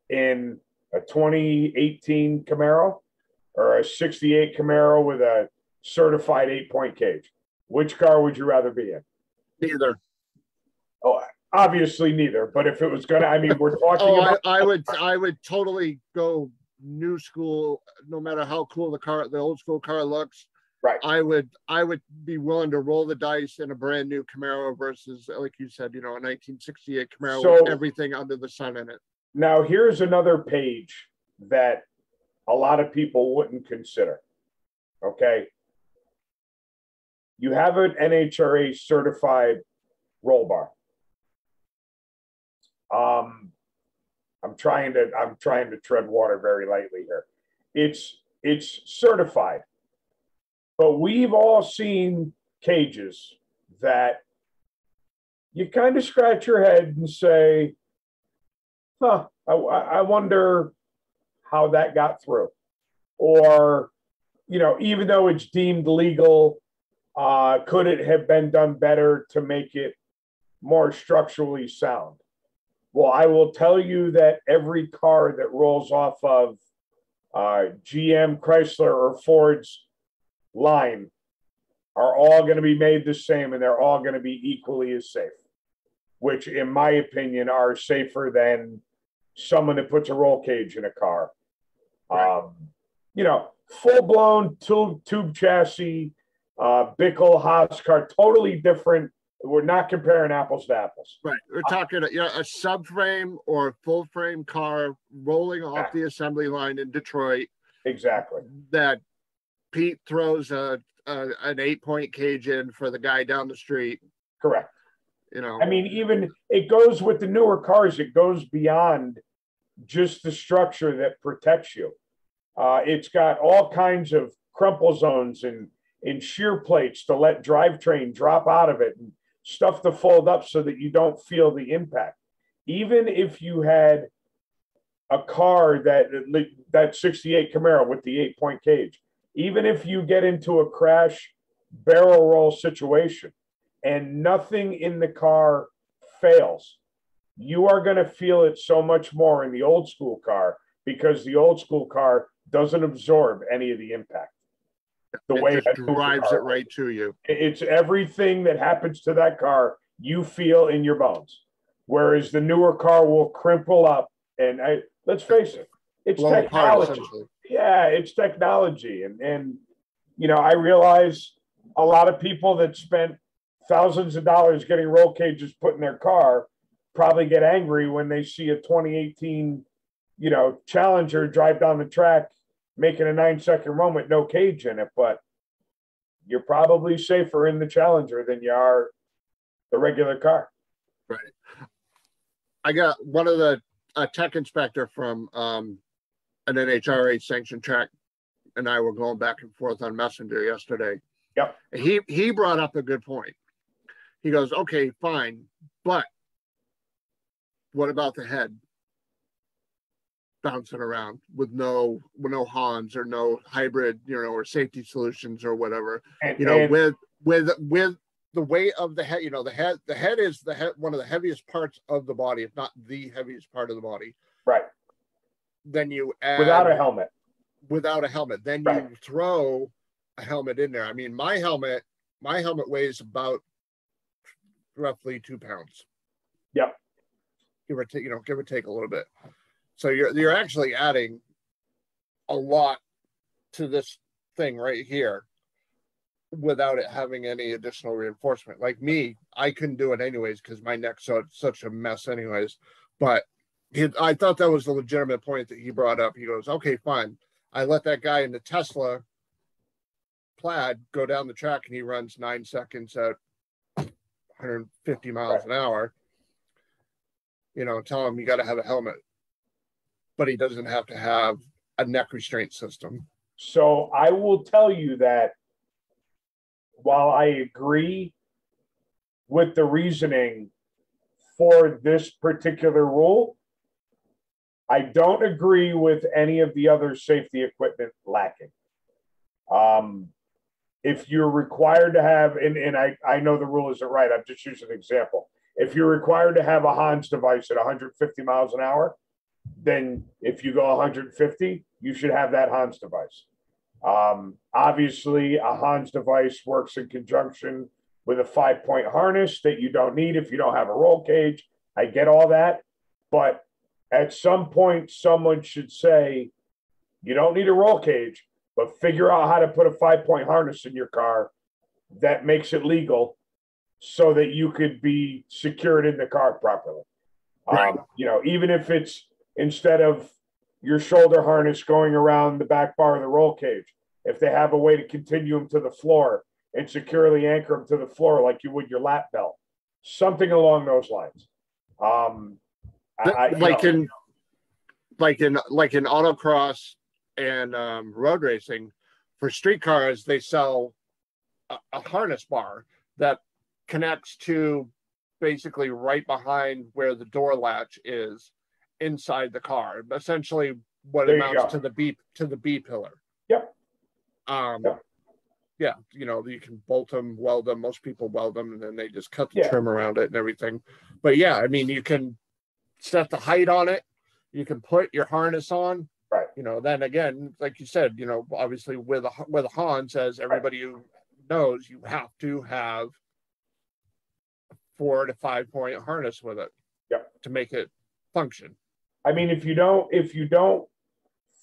in a 2018 Camaro or a 68 Camaro with a certified eight point cage? Which car would you rather be in? Neither. Oh, obviously neither. But if it was gonna, I mean, we're talking Oh, about. I, I would, I would totally go new school, no matter how cool the car, the old school car looks. Right. I would, I would be willing to roll the dice in a brand new Camaro versus, like you said, you know, a 1968 Camaro So- with everything under the sun in it. Now, here's another page that a lot of people wouldn't consider. Okay. You have an NHRA certified roll bar. Um, I'm trying to I'm trying to tread water very lightly here. It's it's certified, but we've all seen cages that you kind of scratch your head and say, huh, I, I wonder how that got through. Or, you know, even though it's deemed legal, uh, could it have been done better to make it more structurally sound? Well, I will tell you that every car that rolls off of uh, GM, Chrysler, or Ford's line are all going to be made the same and they're all going to be equally as safe, which, in my opinion, are safer than someone that puts a roll cage in a car. Um, you know, full blown tube, tube chassis, uh, Bickel, Haas car, totally different. We're not comparing apples to apples. Right. We're talking, you know, a subframe or full frame car rolling off the assembly line in Detroit Exactly. that Pete throws a, a an eight point cage in for the guy down the street. Correct. You know, I mean, even it goes with the newer cars, it goes beyond just the structure that protects you. Uh, it's got all kinds of crumple zones and, and shear plates to let drivetrain drop out of it and stuff to fold up so that you don't feel the impact. Even if you had a car that that 68 Camaro with the eight point cage, even if you get into a crash barrel roll situation and nothing in the car fails, you are going to feel it so much more in the old school car because the old school car doesn't absorb any of the impact. The it way just drives car it right to you. it's everything that happens to that car you feel in your bones. Whereas the newer car will crimple up and I let's face it, it's Blow technology. Yeah, it's technology. And and you know, I realize a lot of people that spent thousands of dollars getting roll cages put in their car probably get angry when they see a 2018, you know, Challenger drive down the track making a nine second run with no cage in it. But you're probably safer in the Challenger than you are the regular car. Right. I got one of the a tech inspector from um, an NHRA sanctioned track, and I were going back and forth on Messenger yesterday. Yep. He he brought up a good point. He goes, "Okay, fine, but what about the head bouncing around with no with no Hans or no hybrid, you know, or safety solutions or whatever? And, You know, and- with with with the weight of the head, you know, the head the head is the head one of the heaviest parts of the body, if not the heaviest part of the body. right Then you add without a helmet. without a helmet. Then Right. you throw a helmet in there. I mean, my helmet, my helmet weighs about roughly two pounds. Give or take, you know, give or take a little bit. So you're you're actually adding a lot to this thing right here without it having any additional reinforcement. Like me, I couldn't do it anyways because my neck's so such a mess anyways. But he, I thought that was a legitimate point that he brought up. He goes, okay, fine. I let that guy in the Tesla plaid go down the track and he runs nine seconds at 150 miles an hour. You know, tell him you got to have a helmet, but he doesn't have to have a neck restraint system. So I will tell you that while I agree with the reasoning for this particular rule, I don't agree with any of the other safety equipment lacking. Um, if you're required to have, and, and I, I know the rule isn't right, I'm just using an example. If you're required to have a Hans device at 150 miles an hour, then if you go 150, you should have that Hans device. Um, obviously, a Hans device works in conjunction with a five point harness that you don't need if you don't have a roll cage. I get all that. But at some point, someone should say, you don't need a roll cage, but figure out how to put a five point harness in your car that makes it legal so that you could be secured in the car properly. Right. Um, you know, even if it's instead of your shoulder harness going around the back bar of the roll cage. If they have a way to continue them to the floor and securely anchor them to the floor like you would your lap belt, something along those lines. Um, I, I- like know, in like in like in autocross and um, road racing for street cars they sell a, a harness bar that connects to basically right behind where the door latch is inside the car essentially what There amounts to the b to the b pillar Yep. um Yep. yeah you know you can bolt them weld them most people weld them and then they just cut the Yeah. trim around it and everything but yeah i mean you can set the height on it you can put your harness on Right. you know then again like you said you know obviously with a with a hans as everybody who knows you have to have four to five point harness with it Yep. to make it function I mean, if you don't, if you don't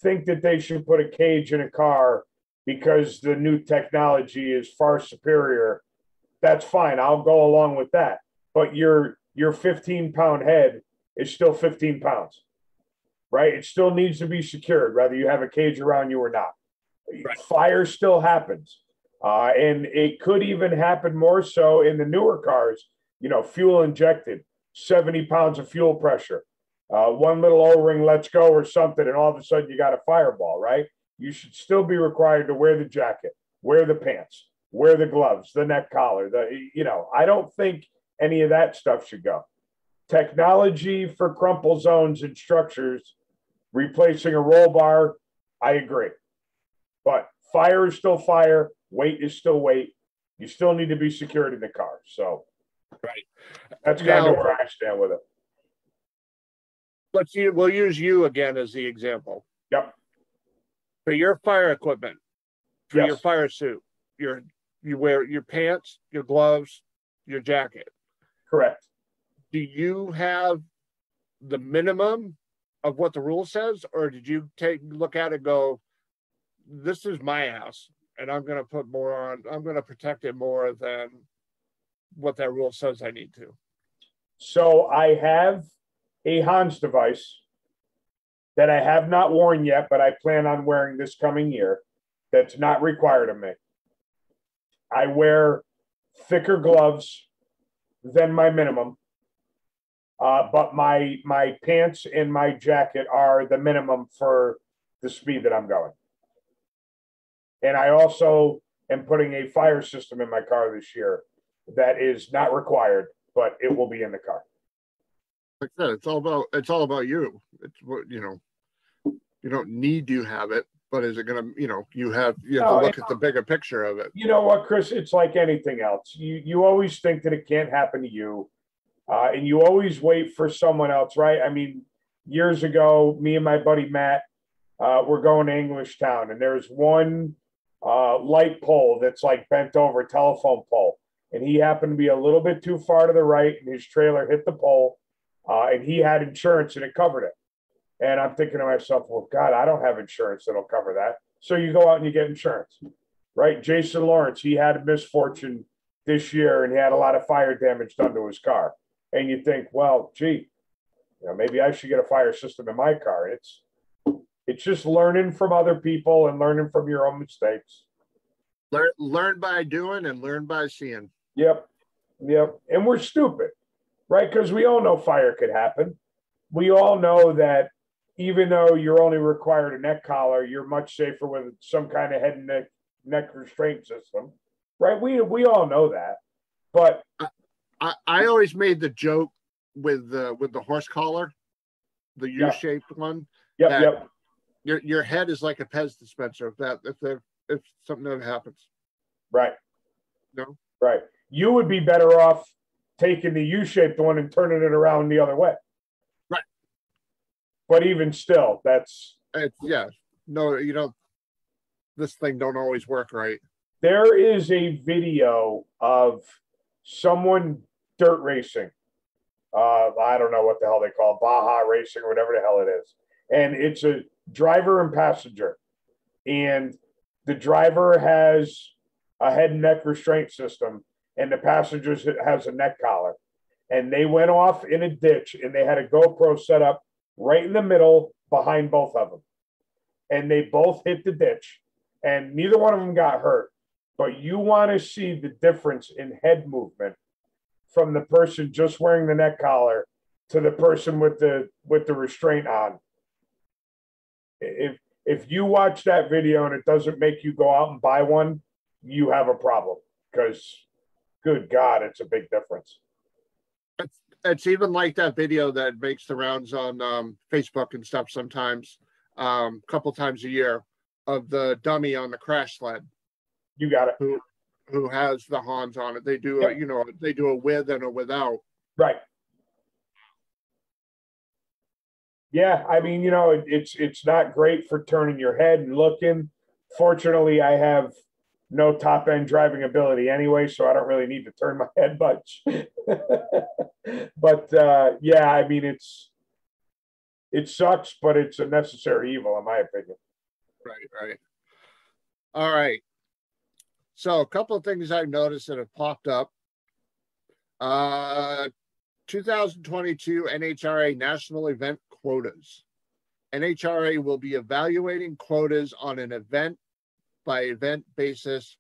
think that they should put a cage in a car because the new technology is far superior, that's fine. I'll go along with that. But your your 15 pound head is still 15 pounds, right? It still needs to be secured, whether you have a cage around you or not. Right. Fire still happens, uh, and it could even happen more so in the newer cars. You know, fuel injected, 70 pounds of fuel pressure uh, one little O-ring lets go or something, and all of a sudden you got a fireball, right? You should still be required to wear the jacket, wear the pants, wear the gloves, the neck collar. The you know, I don't think any of that stuff should go. Technology for crumple zones and structures, replacing a roll bar, I agree. But fire is still fire, weight is still weight. You still need to be secured in the car. So Right. that's kind Now- of where I stand with it. let's use, we'll use you again as the example. Yep. For your fire equipment, for your fire suit, your you wear your pants, your gloves, your jacket. Correct. Do you have the minimum of what the rule says, or did you take look at it and go, this is my house, and I'm gonna put more on, I'm gonna protect it more than what that rule says I need to. So I have a Hans device that I have not worn yet, but I plan on wearing this coming year. That's not required of me. I wear thicker gloves than my minimum. Uh, but my my pants and my jacket are the minimum for the speed that I'm going. And I also am putting a fire system in my car this year that is not required, but it will be in the car. Like I said, it's all about it's all about you. It's what you know. You don't need to have it, but is it gonna? You know, you have you have No, to look at the bigger picture of it. You know what, Chris? It's like anything else. You you always think that it can't happen to you, uh, and you always wait for someone else, right? I mean, years ago, me and my buddy Matt uh, were going to Englishtown, and there's one uh, light pole that's like bent over, telephone pole, and he happened to be a little bit too far to the right, and his trailer hit the pole, uh, and he had insurance and it covered it. And I'm thinking to myself, well, God, I don't have insurance that'll cover that. So you go out and you get insurance, right? Jason Lawrence, he had a misfortune this year and he had a lot of fire damage done to his car. And you think, well, gee, you know, maybe I should get a fire system in my car. It's it's just learning from other people and learning from your own mistakes. Learn learn by doing and learn by seeing. Yep. Yep. And we're stupid, right? Because we all know fire could happen. We all know that even though you're only required a neck collar, you're much safer with some kind of head and neck neck restraint system. Right? We we all know that. But I, I always made the joke with the with the horse collar, the U-shaped one. yep, yep. Your your head is like a Pez dispenser. If that if if something ever happens, Right. No. Right. You would be better off taking the U-shaped one and turning it around the other way. Right. But even still, that's it's yeah. No, you don't. This thing don't always work right. there is a video of someone dirt racing. Uh, I don't know what the hell they call it, Baja racing or whatever the hell it is. And it's a driver and passenger. And the driver has a head and neck restraint system, and the passenger has a neck collar. And they went off in a ditch and they had a GoPro set up right in the middle behind both of them. And they both hit the ditch, and neither one of them got hurt but you want to see the difference in head movement from the person just wearing the neck collar to the person with the with the restraint on if if you watch that video and it doesn't make you go out and buy one you have a problem because good god it's a big difference. It's even like that video that makes the rounds on um, Facebook and stuff sometimes, um, a couple times a year, of the dummy on the crash sled. You got it. Who who has the Hans on it. They do a, you know they do a with and a without. right. Yeah i mean you know it, it's it's not great for turning your head and looking. Fortunately i have no top end driving ability anyway so i don't really need to turn my head much <laughs> but uh yeah i mean it's it sucks but it's a necessary evil in my opinion Right, right. All right. So a couple of things I've noticed that have popped up. Uh 2022 NHRA national event quotas. NHRA will be evaluating quotas on an event by event basis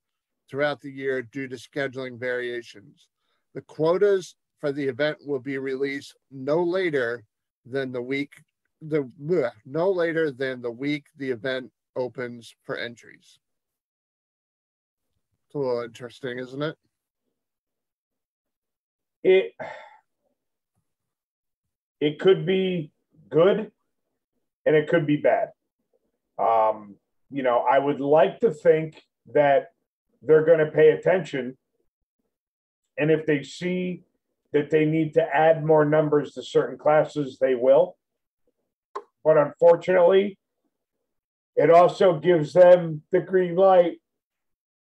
throughout the year due to scheduling variations. The quotas for the event will be released no later than the week the bleh, no later than the week the event opens for entries. It's a little interesting, isn't it? it it could be good and it could be bad um you know i would like to think that they're going to pay attention. And if they see that they need to add more numbers to certain classes they will. But unfortunately it also gives them the green light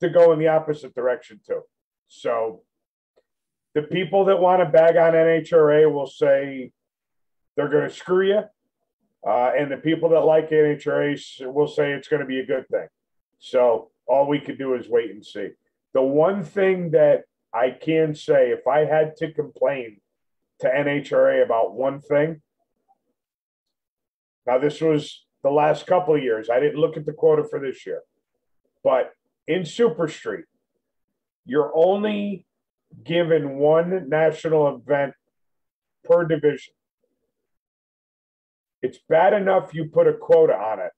to go in the opposite direction too. So the people that want to bag on NHRA will say they're going to screw you. Uh, and the people that like NHRA s- will say it's going to be a good thing. So all we could do is wait and see. The one thing that I can say, if I had to complain to NHRA about one thing, now this was the last couple of years. I didn't look at the quota for this year, but in Super Street, you're only given one national event per division. It's bad enough you put a quota on it.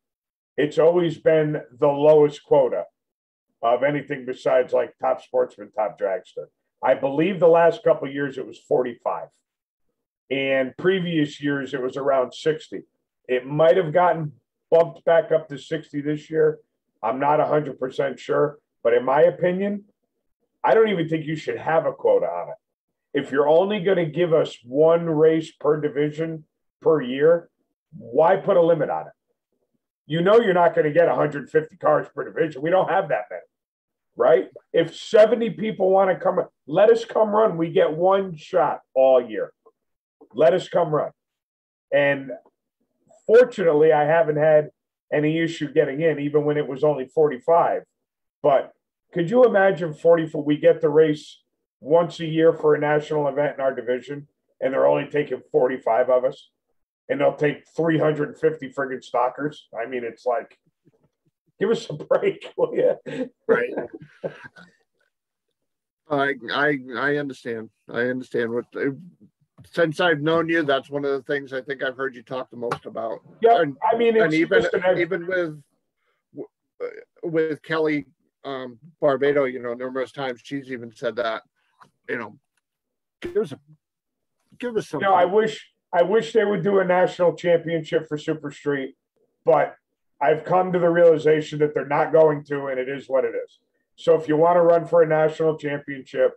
It's always been the lowest quota of anything besides like top sportsman, top dragster. I believe the last couple years it was 45. And previous years it was around 60. It might have gotten bumped back up to 60 this year. I'm not 100% sure. But in my opinion, I don't even think you should have a quota on it. If you're only going to give us one race per division per year, why put a limit on it? You know you're not going to get 150 cars per division. We don't have that many, right? If 70 people want to come, let us come run. We get one shot all year. Let us come run. And fortunately, I haven't had any issue getting in, even when it was only 45. But could you imagine 44? We get the race once a year for a national event in our division, and they're only taking 45 of us and they'll take 350 friggin' stockers. I mean, it's like, give us a break, <laughs> will you? Right. I I I understand. I understand what. Since I've known you, that's one of the things I think I've heard you talk the most about. Yeah, and, I mean, and even an, even with with Kelly um, Barbado, you know, numerous times she's even said that. You know, give us a give us some. You know, I wish I wish they would do a national championship for Super Street, but I've come to the realization that they're not going to, and it is what it is. So if you want to run for a national championship,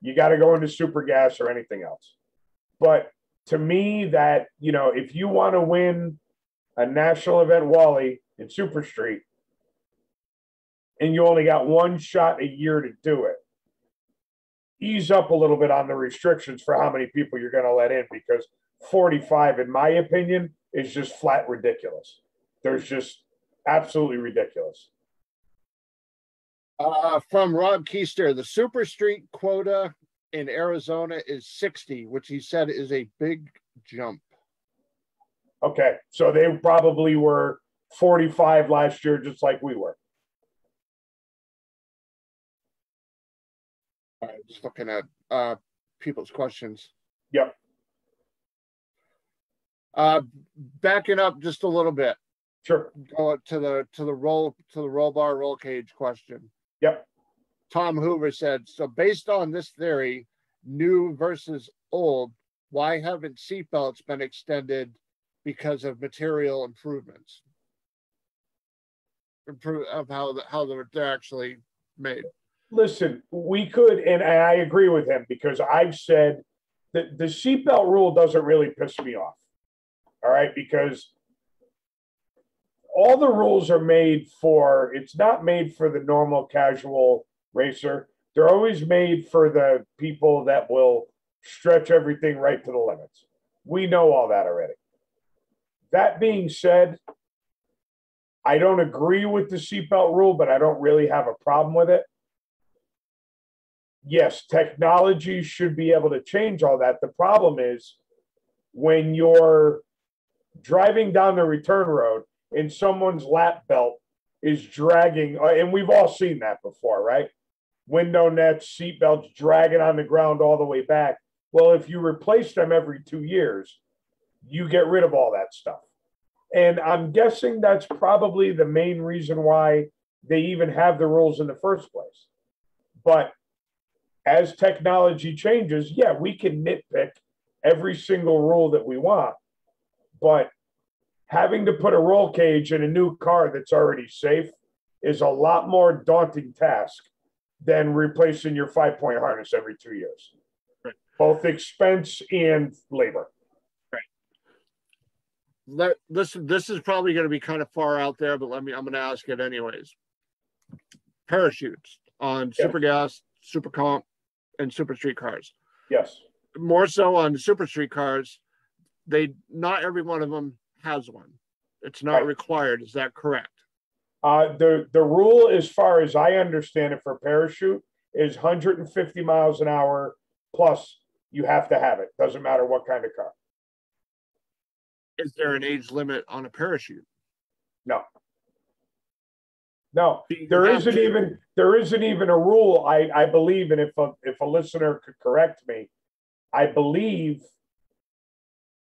you got to go into super gas or anything else. But to me, that, you know, if you want to win a national event Wally in Super Street, and you only got one shot a year to do it, ease up a little bit on the restrictions for how many people you're going to let in because 45, in my opinion, is just flat ridiculous. There's just absolutely ridiculous. Uh, from Rob Keister, the Super Street quota in Arizona is 60, which he said is a big jump. Okay, so they probably were 45 last year, just like we were. All right, just looking at uh, people's questions. Yep. Uh, backing up just a little bit. Sure. Go to the to the roll to the roll bar roll cage question. Yep. Tom Hoover said, so based on this theory, new versus old, why haven't seatbelts been extended because of material improvements? Improve of how the, how they're actually made. Listen, we could, and I agree with him because I've said that the seatbelt rule doesn't really piss me off. All right, because all the rules are made for it's not made for the normal casual racer. They're always made for the people that will stretch everything right to the limits. We know all that already. That being said, I don't agree with the seatbelt rule, but I don't really have a problem with it. Yes, technology should be able to change all that. The problem is when you're driving down the return road and someone's lap belt is dragging, uh, and we've all seen that before, right? Window nets, seat belts dragging on the ground all the way back. Well, if you replace them every two years, you get rid of all that stuff. And I'm guessing that's probably the main reason why they even have the rules in the first place. But as technology changes, yeah, we can nitpick every single rule that we want. But having to put a roll cage in a new car that's already safe is a lot more daunting task than replacing your five point harness every two years. Right. Both expense and labor. Let, this this is probably going to be kind of far out there, but let me I'm going to ask it anyways. Parachutes on Yeah. super gas, super comp, and super street cars. Yes. More so on super street cars, they not every one of them has one. It's not Right. required. Is that correct? Uh, the, the rule, as far as I understand it for parachute, is 150 miles an hour plus you have to have it. Doesn't matter what kind of car. Is there an age limit on a parachute? No. No, there isn't even there isn't even a rule. I I believe, and if a if a listener could correct me, I believe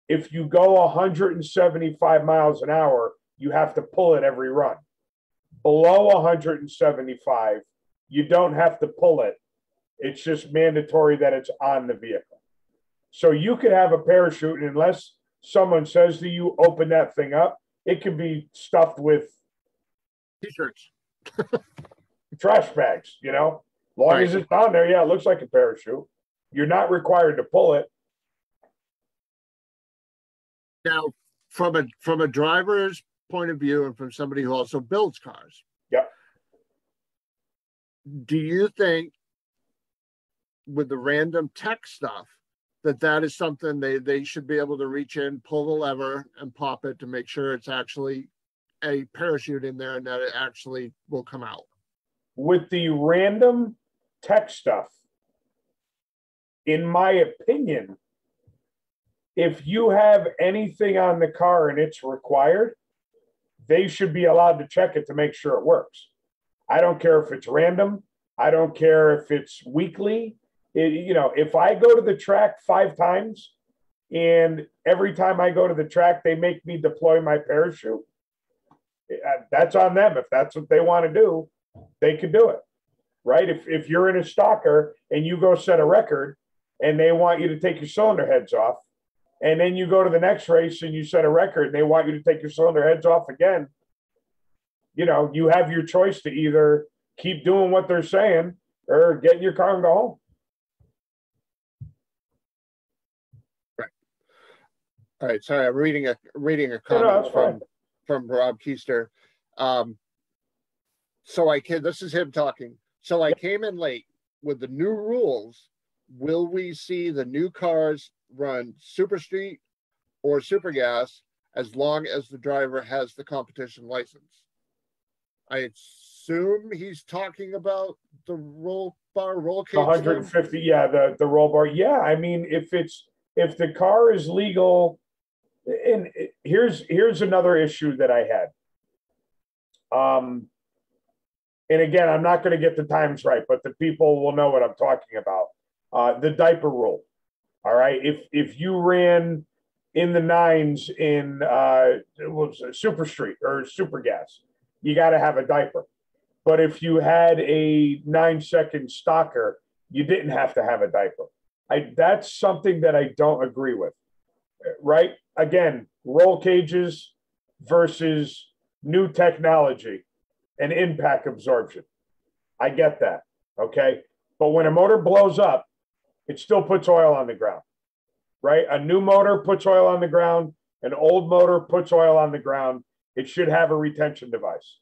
if you go 175 miles an hour, you have to pull it every run. Below 175, you don't have to pull it. It's just mandatory that it's on the vehicle. So you could have a parachute, and unless someone says to you, open that thing up, it can be stuffed with T-shirts. <laughs> trash bags, you know. Long Right. as it's on there, yeah, it looks like a parachute. You're not required to pull it. Now, from a from a driver's point of view, and from somebody who also builds cars. Yep. Do you think, with the random tech stuff, that that is something they they should be able to reach in, pull the lever, and pop it to make sure it's actually a parachute in there, and that it actually will come out? with the random tech stuff, in my opinion, if you have anything on the car and it's required, they should be allowed to check it to make sure it works. I don't care if it's random. I don't care if it's weekly. It- you know, if I go to the track five times and every time I go to the track, they make me deploy my parachute, uh, that's on them. If that's what they want to do, they could do it, right? If, if you're in a stocker and you go set a record and they want you to take your cylinder heads off, and then you go to the next race and you set a record and they want you to take your cylinder heads off again, you know, you have your choice to either keep doing what they're saying or get in your car and go home. Right. all right, sorry, I'm reading a reading a No, no, comment from from Rob Keister. Um, so I can. This is him talking. So I came in late with the new rules. Will we see the new cars run Super Street or Super Gas as long as the driver has the competition license? I assume he's talking about the roll bar roll cage. thing? 150, yeah, the, the roll bar. Yeah, I mean, if it's, if the car is legal, and here's, here's another issue that I had. Um, and again, I'm not gonna get the times right, but the people will know what I'm talking about. Uh, the diaper rule. All right, if, if you ran in the nines in, uh, was Super Street or Super Gas, you gotta have a diaper. But if you had a nine second stocker, you didn't have to have a diaper. I that's something that I don't agree with. Right? Again, roll cages versus new technology and impact absorption. I get that. Okay. But when a motor blows up, it still puts oil on the ground. Right? A new motor puts oil on the ground, an old motor puts oil on the ground. It should have a retention device.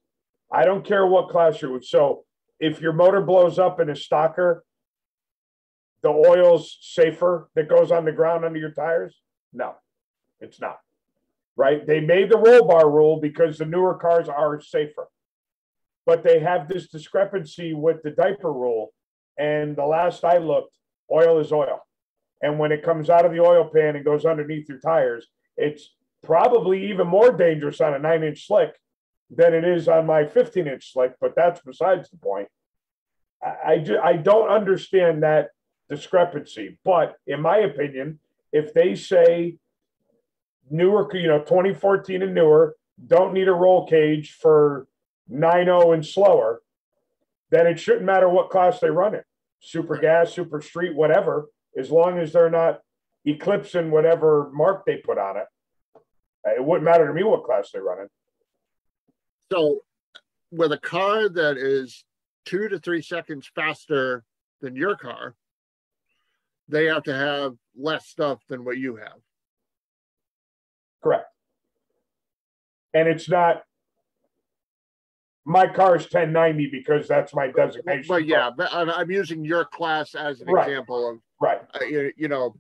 I don't care what class you're with. So if your motor blows up in a stocker, the oil's safer that goes on the ground under your tires? No, it's not. Right? They made the roll bar rule because the newer cars are safer. But they have this discrepancy with the diaper rule. And the last I looked, oil is oil. And when it comes out of the oil pan and goes underneath your tires, it's probably even more dangerous on a nine inch slick than it is on my 15 inch slick, but that's besides the point. I, I, ju- I don't understand that discrepancy. But in my opinion, if they say newer, you know, 2014 and newer don't need a roll cage for 9.0 and slower, then it shouldn't matter what class they run in super gas, super street, whatever, as long as they're not eclipsing whatever mark they put on it. Uh, it wouldn't matter to me what class they run in. So with a car that is two to three seconds faster than your car, they have to have less stuff than what you have. Correct. And it's not. My car is 1090 because that's my designation. But yeah, but I'm, I'm using your class as an Right. example of, Right. uh, you, you know,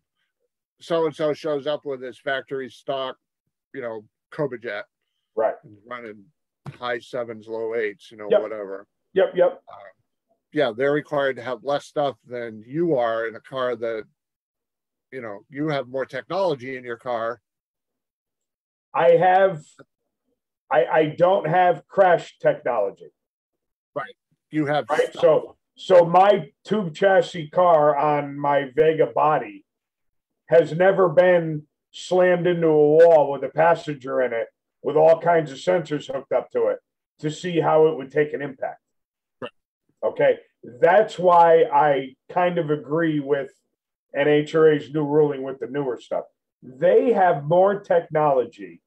so and so shows up with his factory stock, you know, Cobra Jet Right. running high sevens, low eights, you know, Yep. whatever. Yep. Yep. Yeah, they're required to have less stuff than you are in a car that, you know, you have more technology in your car. I have. I, I don't have crash technology. Right. You have Right. stuff. So so my tube chassis car on my Vega body has never been slammed into a wall with a passenger in it with all kinds of sensors hooked up to it to see how it would take an impact. Right. Okay. That's why I kind of agree with NHRA's new ruling with the newer stuff. They have more technology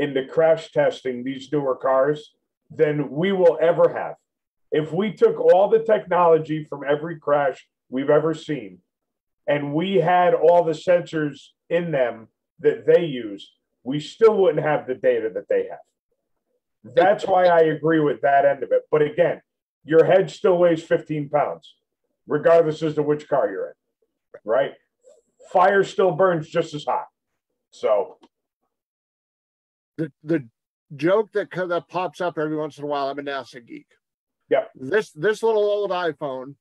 into crash testing these newer cars than we will ever have. If we took all the technology from every crash we've ever seen and we had all the sensors in them that they use, we still wouldn't have the data that they have. That's why I agree with that end of it. But again, your head still weighs 15 pounds, regardless as to which car you're in, right? Fire still burns just as hot. So, The the joke that that pops up every once in a while. I'm a NASA geek. Yep. This this little old iPhone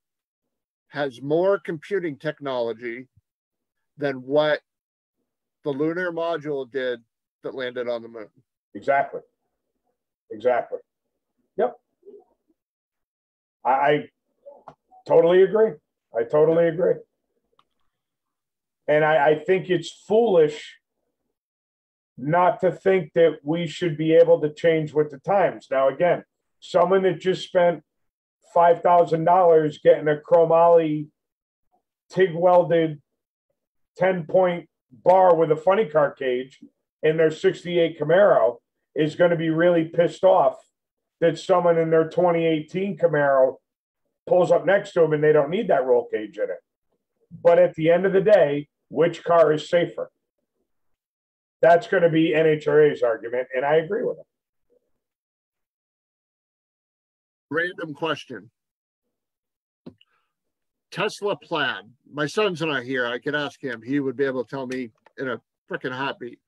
has more computing technology than what the lunar module did that landed on the moon. exactly. Exactly. Yep. I, I totally agree. I totally agree. And I, I think it's foolish not to think that we should be able to change with the times. Now, again, someone that just spent five thousand dollars getting a chromoly TIG welded 10 point bar with a funny car cage in their 68 Camaro is going to be really pissed off that someone in their 2018 Camaro pulls up next to them and they don't need that roll cage in it. But at the end of the day, which car is safer? That's going to be NHRA's argument, and I agree with it. Random question. Tesla Plaid. My son's not here. I could ask him. He would be able to tell me in a freaking heartbeat.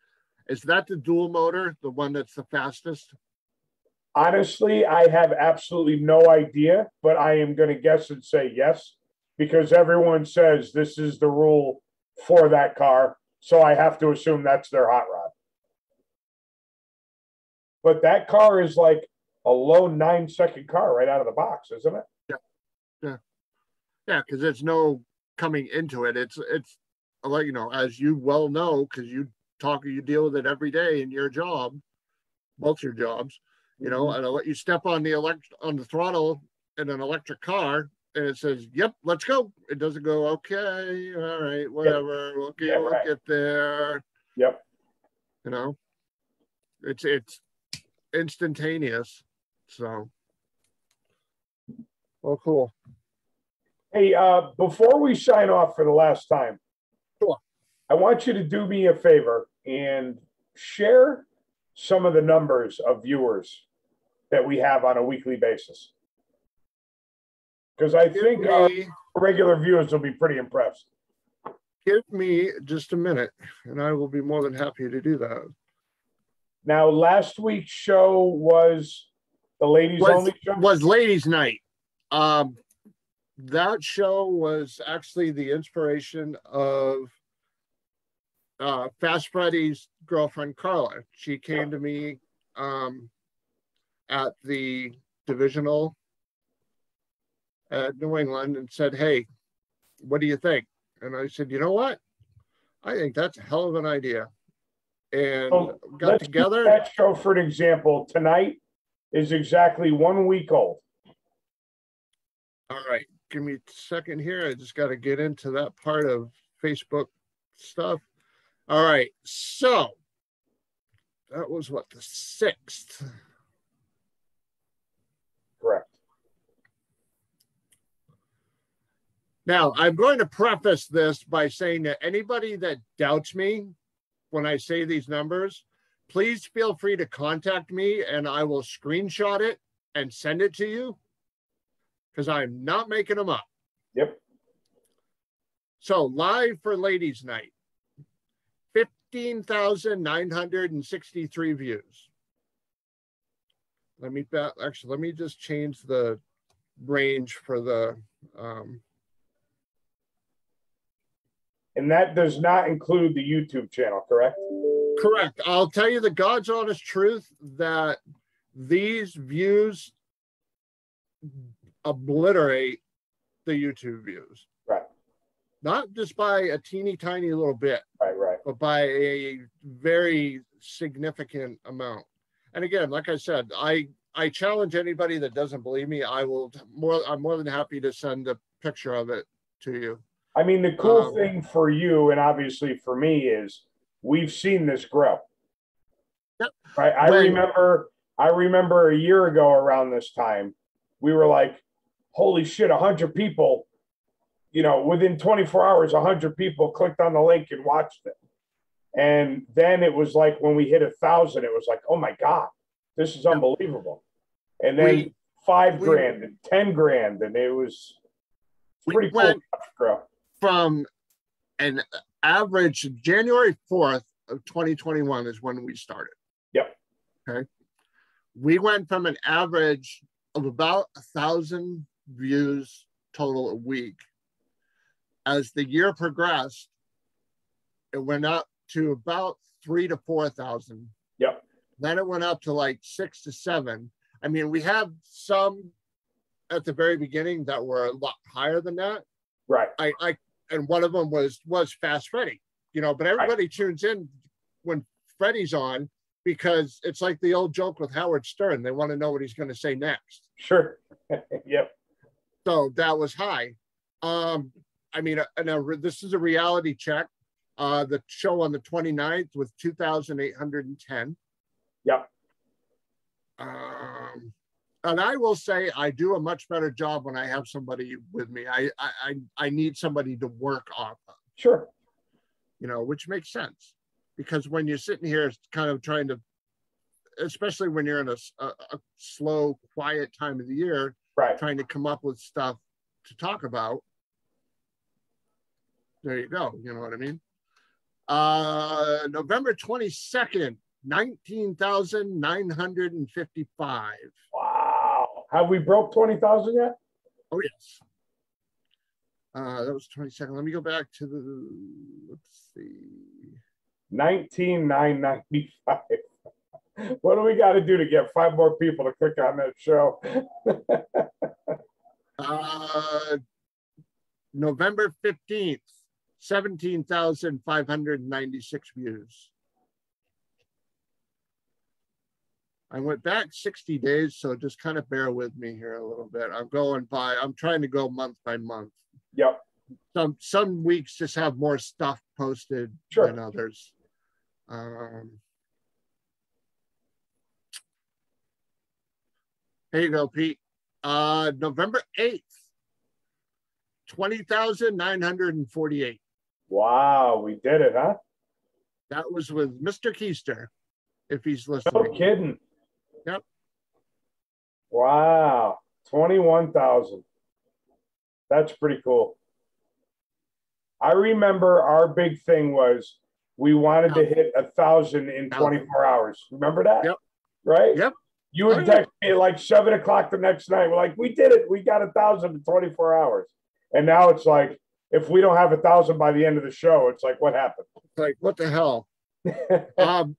Is that the dual motor, the one that's the fastest? Honestly, I have absolutely no idea, but I am going to guess and say yes because everyone says this is the rule for that car. So I have to assume that's their hot rod. But that car is like a low nine second car right out of the box, isn't it? Yeah, Yeah. Yeah. because there's no coming into it. It's it's like you know, as you well know, because you talk, you deal with it every day in your job, both your jobs. You know, mm-hmm. and I let you step on the elect on the throttle in an electric car, and it says, "Yep, let's go." It doesn't go, "Okay, all right, whatever, we'll get, Yeah, we'll right. get there." Yep. You know, it's it's instantaneous. So, well, cool. Hey, uh, before we sign off for the last time, Sure. I want you to do me a favor and share some of the numbers of viewers that we have on a weekly basis. Because I Give think our me- regular viewers will be pretty impressed. give me just a minute and I will be more than happy to do that. Now, last week's show was the ladies Was, only show. was ladies night. Um, that show was actually the inspiration of uh, Fast Freddy's girlfriend Carla. She came to me um, at the divisional at New England and said, "Hey, what do you think?" And I said, "You know what? I think that's a hell of an idea." And So, got together. That show, for an example, tonight is exactly one week old. All right, give me a second here. I just got to get into that part of Facebook stuff. All right, so that was what the sixth. Correct. Now, I'm going to preface this by saying that anybody that doubts me when I say these numbers, please feel free to contact me and I will screenshot it and send it to you because I'm not making them up. Yep. So live for ladies' night, fifteen thousand nine hundred and sixty-three views. Let me back. Actually, let me just change the range for the. Um, And that does not include the YouTube channel, correct? correct. I'll tell you the God's honest truth that these views obliterate the YouTube views. Right. Not just by a teeny tiny little bit. Right, right. but by a very significant amount. And again, like I said, I I challenge anybody that doesn't believe me. I will more. I'm more than happy to send a picture of it to you. I mean, the cool Um, thing for you and obviously for me is we've seen this grow. Yep. Right. I When- remember I remember a year ago around this time, we were like, holy shit, hundred people, you know, within 24 hours, hundred people clicked on the link and watched it. And then it was like when we hit a thousand, it was like, oh my God, this is unbelievable. And then We- five we- grand and 10 grand, and it was We pretty cool. went-. From an average January 4th of 2021 is when we started. Yep. Okay. We went from an average of about a thousand views total a week. As the year progressed, it went up to about three to four thousand. Yep. Then it went up to like six to seven. I mean, we have some at the very beginning that were a lot higher than that. Right. I, I, and one of them was was Fast Freddy, you know. But everybody tunes in when Freddy's on because it's like the old joke with Howard Stern. They want to know what he's going to say next. Sure. <laughs> yep. So that was high. Um, I mean, uh, and a, this is a reality check. Uh, the show on the 29th was 2,810. Yep. Um, and I will say I do a much better job when I have somebody with me. I I I, I need somebody to work off of, Sure. you know, which makes sense because when you're sitting here kind of trying to, especially when you're in a a slow, quiet time of the year, Right. trying to come up with stuff to talk about. There you go. You know what I mean? Uh, November 22nd, 19,955. Wow. Have we broke 20,000 yet? Oh, yes. Uh, that was 22nd. Let me go back to the, let's see. 19,995. <laughs> What do we got to do to get five more people to click on that show? <laughs> Uh, November 15th, 17,596 views. I went back 60 days, so just kind of bear with me here a little bit. I'm going by, I'm trying to go month by month. Yep. Some some weeks just have more stuff posted Sure. than others. Um, here you go, Pete. Uh, November 8th, 20,948. Wow. We did it, huh? That was with Mr. Keister, if he's listening. No kidding. Yep. Wow. 21,000. That's pretty cool. I remember our big thing was we wanted to hit a thousand in 24 hours. Remember that? Yep. Right? Yep. You would Oh, text me at like seven o'clock the next night. We're like, we did it. We got a thousand in 24 hours. And now it's like, if we don't have a thousand by the end of the show, it's like, what happened? Like, what the hell? <laughs> um,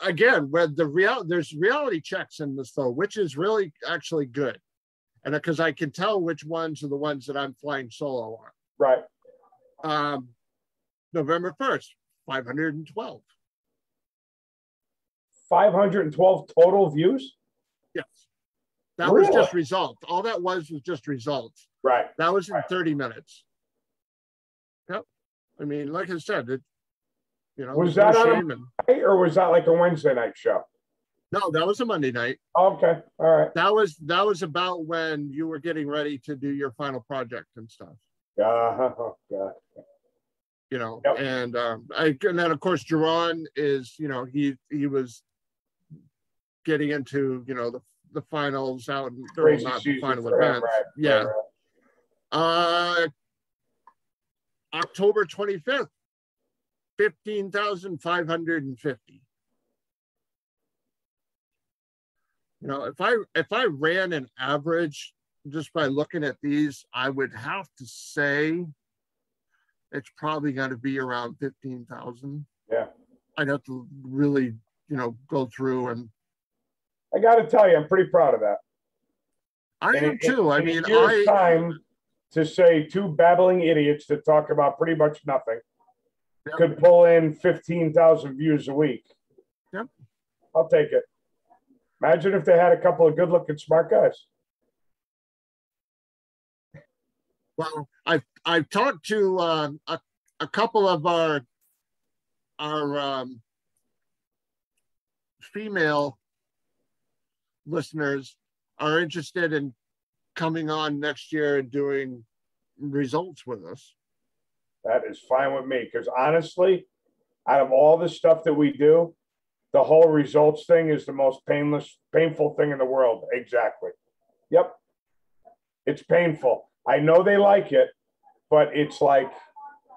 again, where the real there's reality checks in this though, which is really actually good, and because I can tell which ones are the ones that I'm flying solo right. on. Um, November first, 512. 512 total views? Yes, that was just results. All that was was just results. Right. That was in 30 minutes. Yep. I mean, like I said, it. You know, Was that no on a- Hey, Or was that like a Wednesday night show? No, that was a Monday night. Okay. All right. That was that was about when you were getting ready to do your final project and stuff. Uh, oh, God. You know, Yep. and um, I and then of course Jerron is you know he he was getting into you know the the finals out and not the final him, events. right, Yeah. right. Uh, October 25th, 15,550. You know, if I if I ran an average just by looking at these, I would have to say it's probably going to be around 15,000. Yeah. I'd have to really, you know, go through and I got to tell you, I'm pretty proud of that. I And am in- too. I mean, I time to say two babbling idiots that talk about pretty much nothing. Could pull in 15,000 views a week. Yep. I'll take it. Imagine if they had a couple of good looking smart guys. Well, I've I've talked to uh, a a couple of our our um, female listeners are interested in coming on next year and doing results with us. That is fine with me because honestly, out of all the stuff that we do, the whole results thing is the most painless, painful thing in the world. Exactly. Yep. It's painful. I know they like it, but it's like,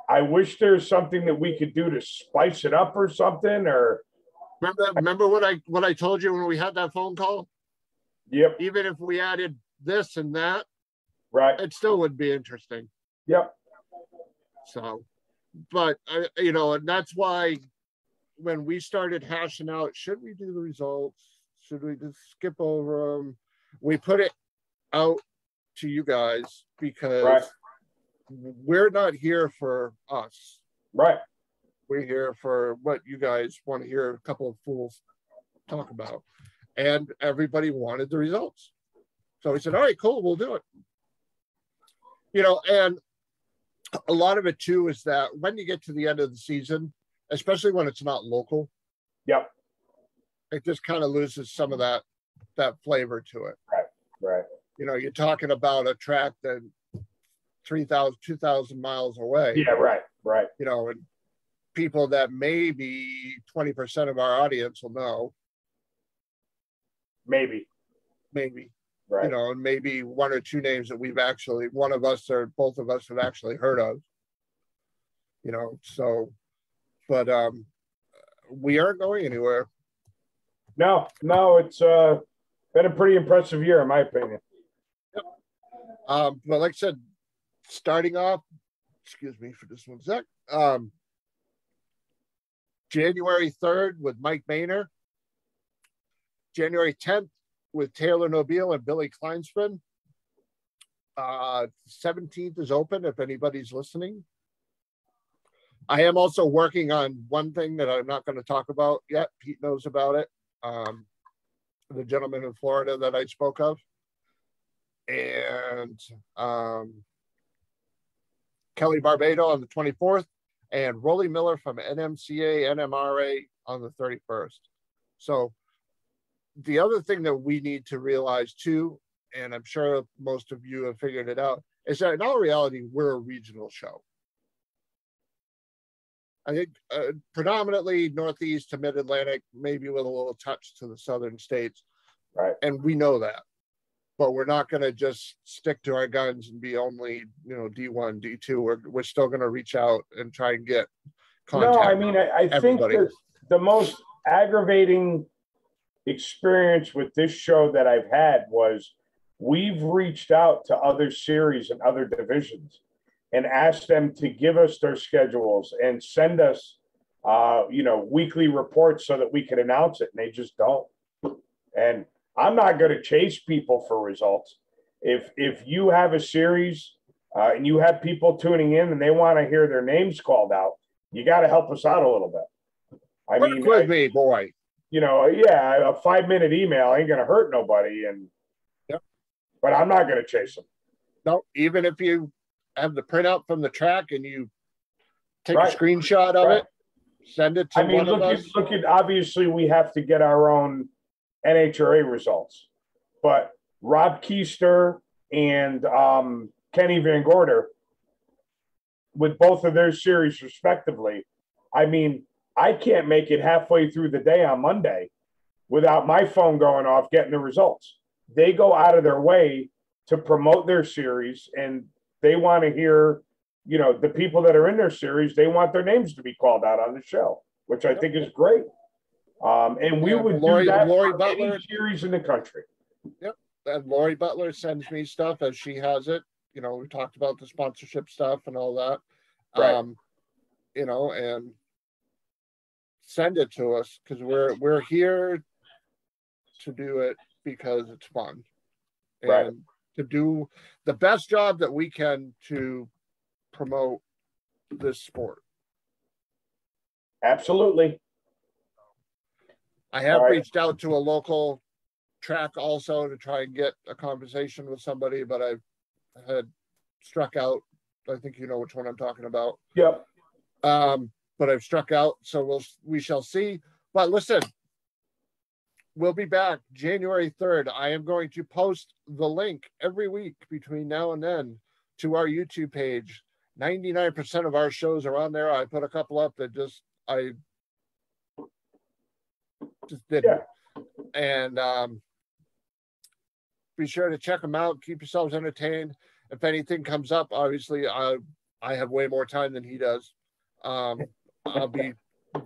I wish there's something that we could do to spice it up or something. Or, Remember remember what I what I told you when we had that phone call? yep, Even if we added this and that, right. it still would be interesting. Yep. So, but uh, you know, and that's why when we started hashing out, should we do the results? Should we just skip over them? We put it out to you guys because Right. we're not here for us. Right. We're here for what you guys want to hear a couple of fools talk about. And everybody wanted the results. So we said, all right, cool, we'll do it. You know, and a lot of it too is that when you get to the end of the season, especially when it's not local, Yep. it just kind of loses some of that that flavor to it. Right. Right. You know, you're talking about a track that 3,000, 2,000 miles away. Yeah. Right. Right. You know, and people that maybe 20% of our audience will know, Maybe. maybe, Right. you know, and maybe one or two names that we've actually, one of us or both of us have actually heard of. You know, so, but um we aren't going anywhere. No, no, it's uh, been a pretty impressive year, in my opinion. Um, but like I said, starting off, excuse me for just one sec. Um, January 3rd with Mike Maynor. January 10th with Taylor Nobile and Billy Kleinspan. Uh, 17th is open if anybody's listening. I am also working on one thing that I'm not going to talk about yet. Pete knows about it. Um, the gentleman in Florida that I spoke of and um, Kelly Barbado on the 24th, and Rolly Miller from NMCA NMRA on the 31st. So, the other thing that we need to realize too, and I'm sure most of you have figured it out, is that in all reality, we're a regional show. I think uh, predominantly Northeast to Mid Atlantic, maybe with a little touch to the Southern states. Right. And we know that but we're not going to just stick to our guns and be only you know d1 d2 we're, we're still going to reach out and try and get contact No, I mean, I, I think the most aggravating experience with this show that I've had was we've reached out to other series and other divisions and asked them to give us their schedules and send us, uh, you know, weekly reports so that we could announce it, and they just don't. And I'm not going to chase people for results. If if you have a series uh, and you have people tuning in and they want to hear their names called out, you got to help us out a little bit. I Work mean, with I- me boy you know, yeah, a five minute email ain't gonna hurt nobody, and Yep. but I'm not gonna chase them. no even if you have the printout from the track and you take Right. a screenshot of Right. it send it to I mean, one look of at us look at obviously we have to get our own NHRA results, but Rob Keister and um, Kenny Van Gorder, with both of their series respectively, I mean, I can't make it halfway through the day on Monday without my phone going off getting the results. They go out of their way to promote their series and they want to hear, you know, the people that are in their series, they want their names to be called out on the show, which I think is great. Um, and we Yeah, would Lori- do that Lori Butler. series in the country. Yep. And Lori Butler sends me stuff as she has it. You know, we talked about the sponsorship stuff and all that. Right. Um, you know, and send it to us because we're we're here to do it because it's fun. Right. And to do the best job that we can to promote this sport. Absolutely. I have right. reached out to a local track also to try and get a conversation with somebody, but I've had struck out. I think you know which one I'm talking about. Yep. Um, but I've struck out, so we'll we shall see. But listen, we'll be back January 3rd. I am going to post the link every week between now and then to our YouTube page. 99% of our shows are on there. I put a couple up that just I just didn't. And um be sure to check them out, keep yourselves entertained. If anything comes up, obviously I I have way more time than he does. Um I'll be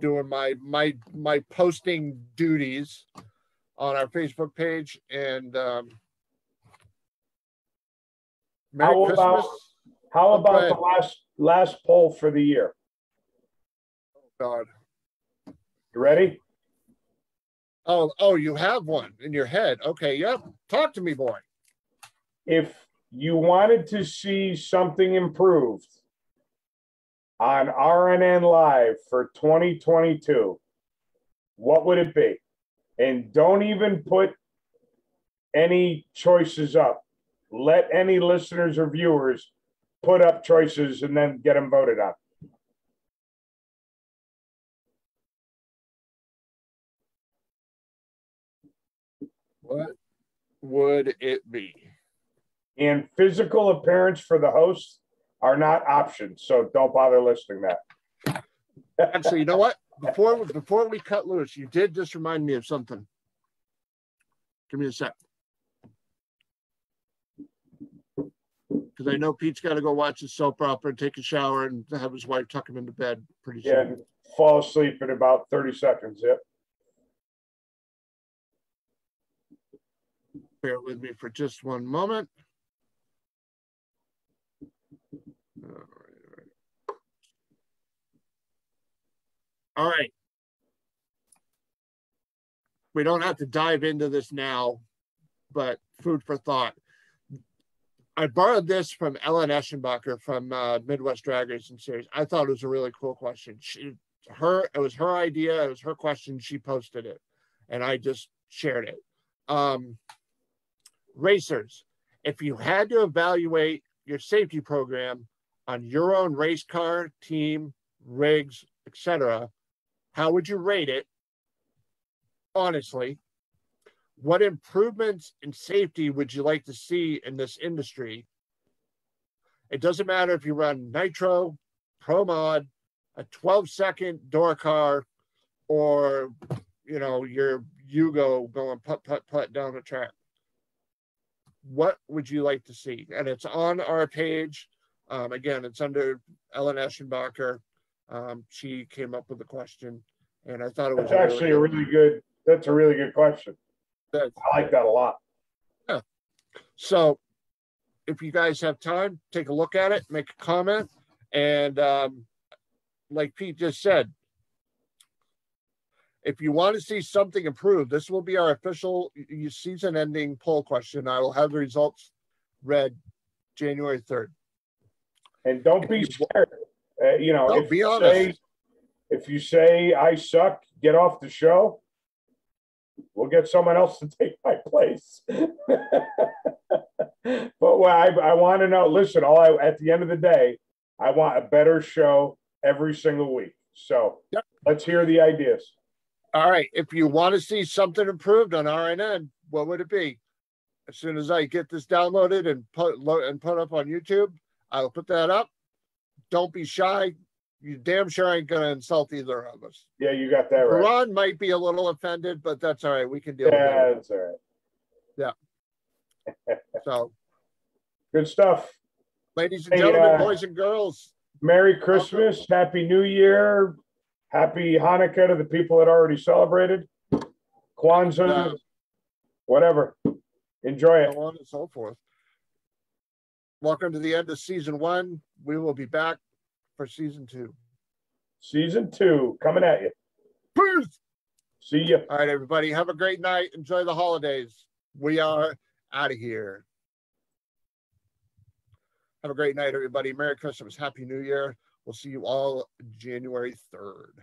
doing my my my posting duties on our Facebook page and um Merry How Christmas. about- How Oh, about the last last poll for the year? Oh God. You ready? Oh, oh, you have one in your head. Okay, yep. Talk to me, boy. If you wanted to see something improved on RNN Live for 2022, what would it be? And don't even put any choices up. Let any listeners or viewers put up choices and then get them voted on. What would it be? And physical appearance for the host are not options, so don't bother listing that. Actually, you know what? Before before we cut loose, you did just remind me of something. Give me a sec. Because I know Pete's got to go watch his soap opera and take a shower and have his wife tuck him into bed pretty Yeah, soon. fall asleep in about 30 seconds. Yep. Bear with me for just one moment. All right, all right. We don't have to dive into this now, but food for thought. I borrowed this from Ellen Eschenbacher from uh, Midwest Drag Racing Series. I thought it was a really cool question. She, her, it was her idea. It was her question. She posted it, and I just shared it. Um, racers, if you had to evaluate your safety program on your own race car, team, rigs, etc., how would you rate it? Honestly, what improvements in safety would you like to see in this industry? It doesn't matter if you run nitro, pro mod, a 12 second door car, or you know, your Yugo going putt putt putt down the track. What would you like to see? And it's on our page. Um, again, it's under Ellen Eschenbacher. Um, she came up with the question, and I thought it was That's actually a really good, that's a really good question. good. I like that a lot. Yeah. So if you guys have time, take a look at it, make a comment. And um, like Pete just said, if you want to see something improved, this will be our official season ending poll question. I will have the results read January 3rd. And don't be scared. Uh, you know, No, if be you say, if you say I suck, get off the show. We'll get someone else to <laughs> take my place. <laughs> but what I, I want to know, listen, all I, at the end of the day, I want a better show every single week. So Yep. let's hear the ideas. All right. If you want to see something improved on RNN, what would it be? As soon as I get this downloaded and put and put up on YouTube, I'll put that up. Don't be shy. You damn sure ain't gonna insult either of us. Yeah, you got that right. Ron might be a little offended, but that's all right. We can deal Yeah, with that's all right. it. <laughs> So, Good stuff. ladies and Hey, gentlemen, uh, boys and girls, Merry Christmas, Happy New Year, Happy Hanukkah to the people that already celebrated, Kwanzaa, Yeah. whatever. Enjoy it. so on and so forth. Welcome to the end of season one. We will be back for season two. Season two coming at you. Peace. See you. All right, everybody. Have a great night. Enjoy the holidays. We are out of here. Have a great night, everybody. Merry Christmas. Happy New Year. We'll see you all January 3rd.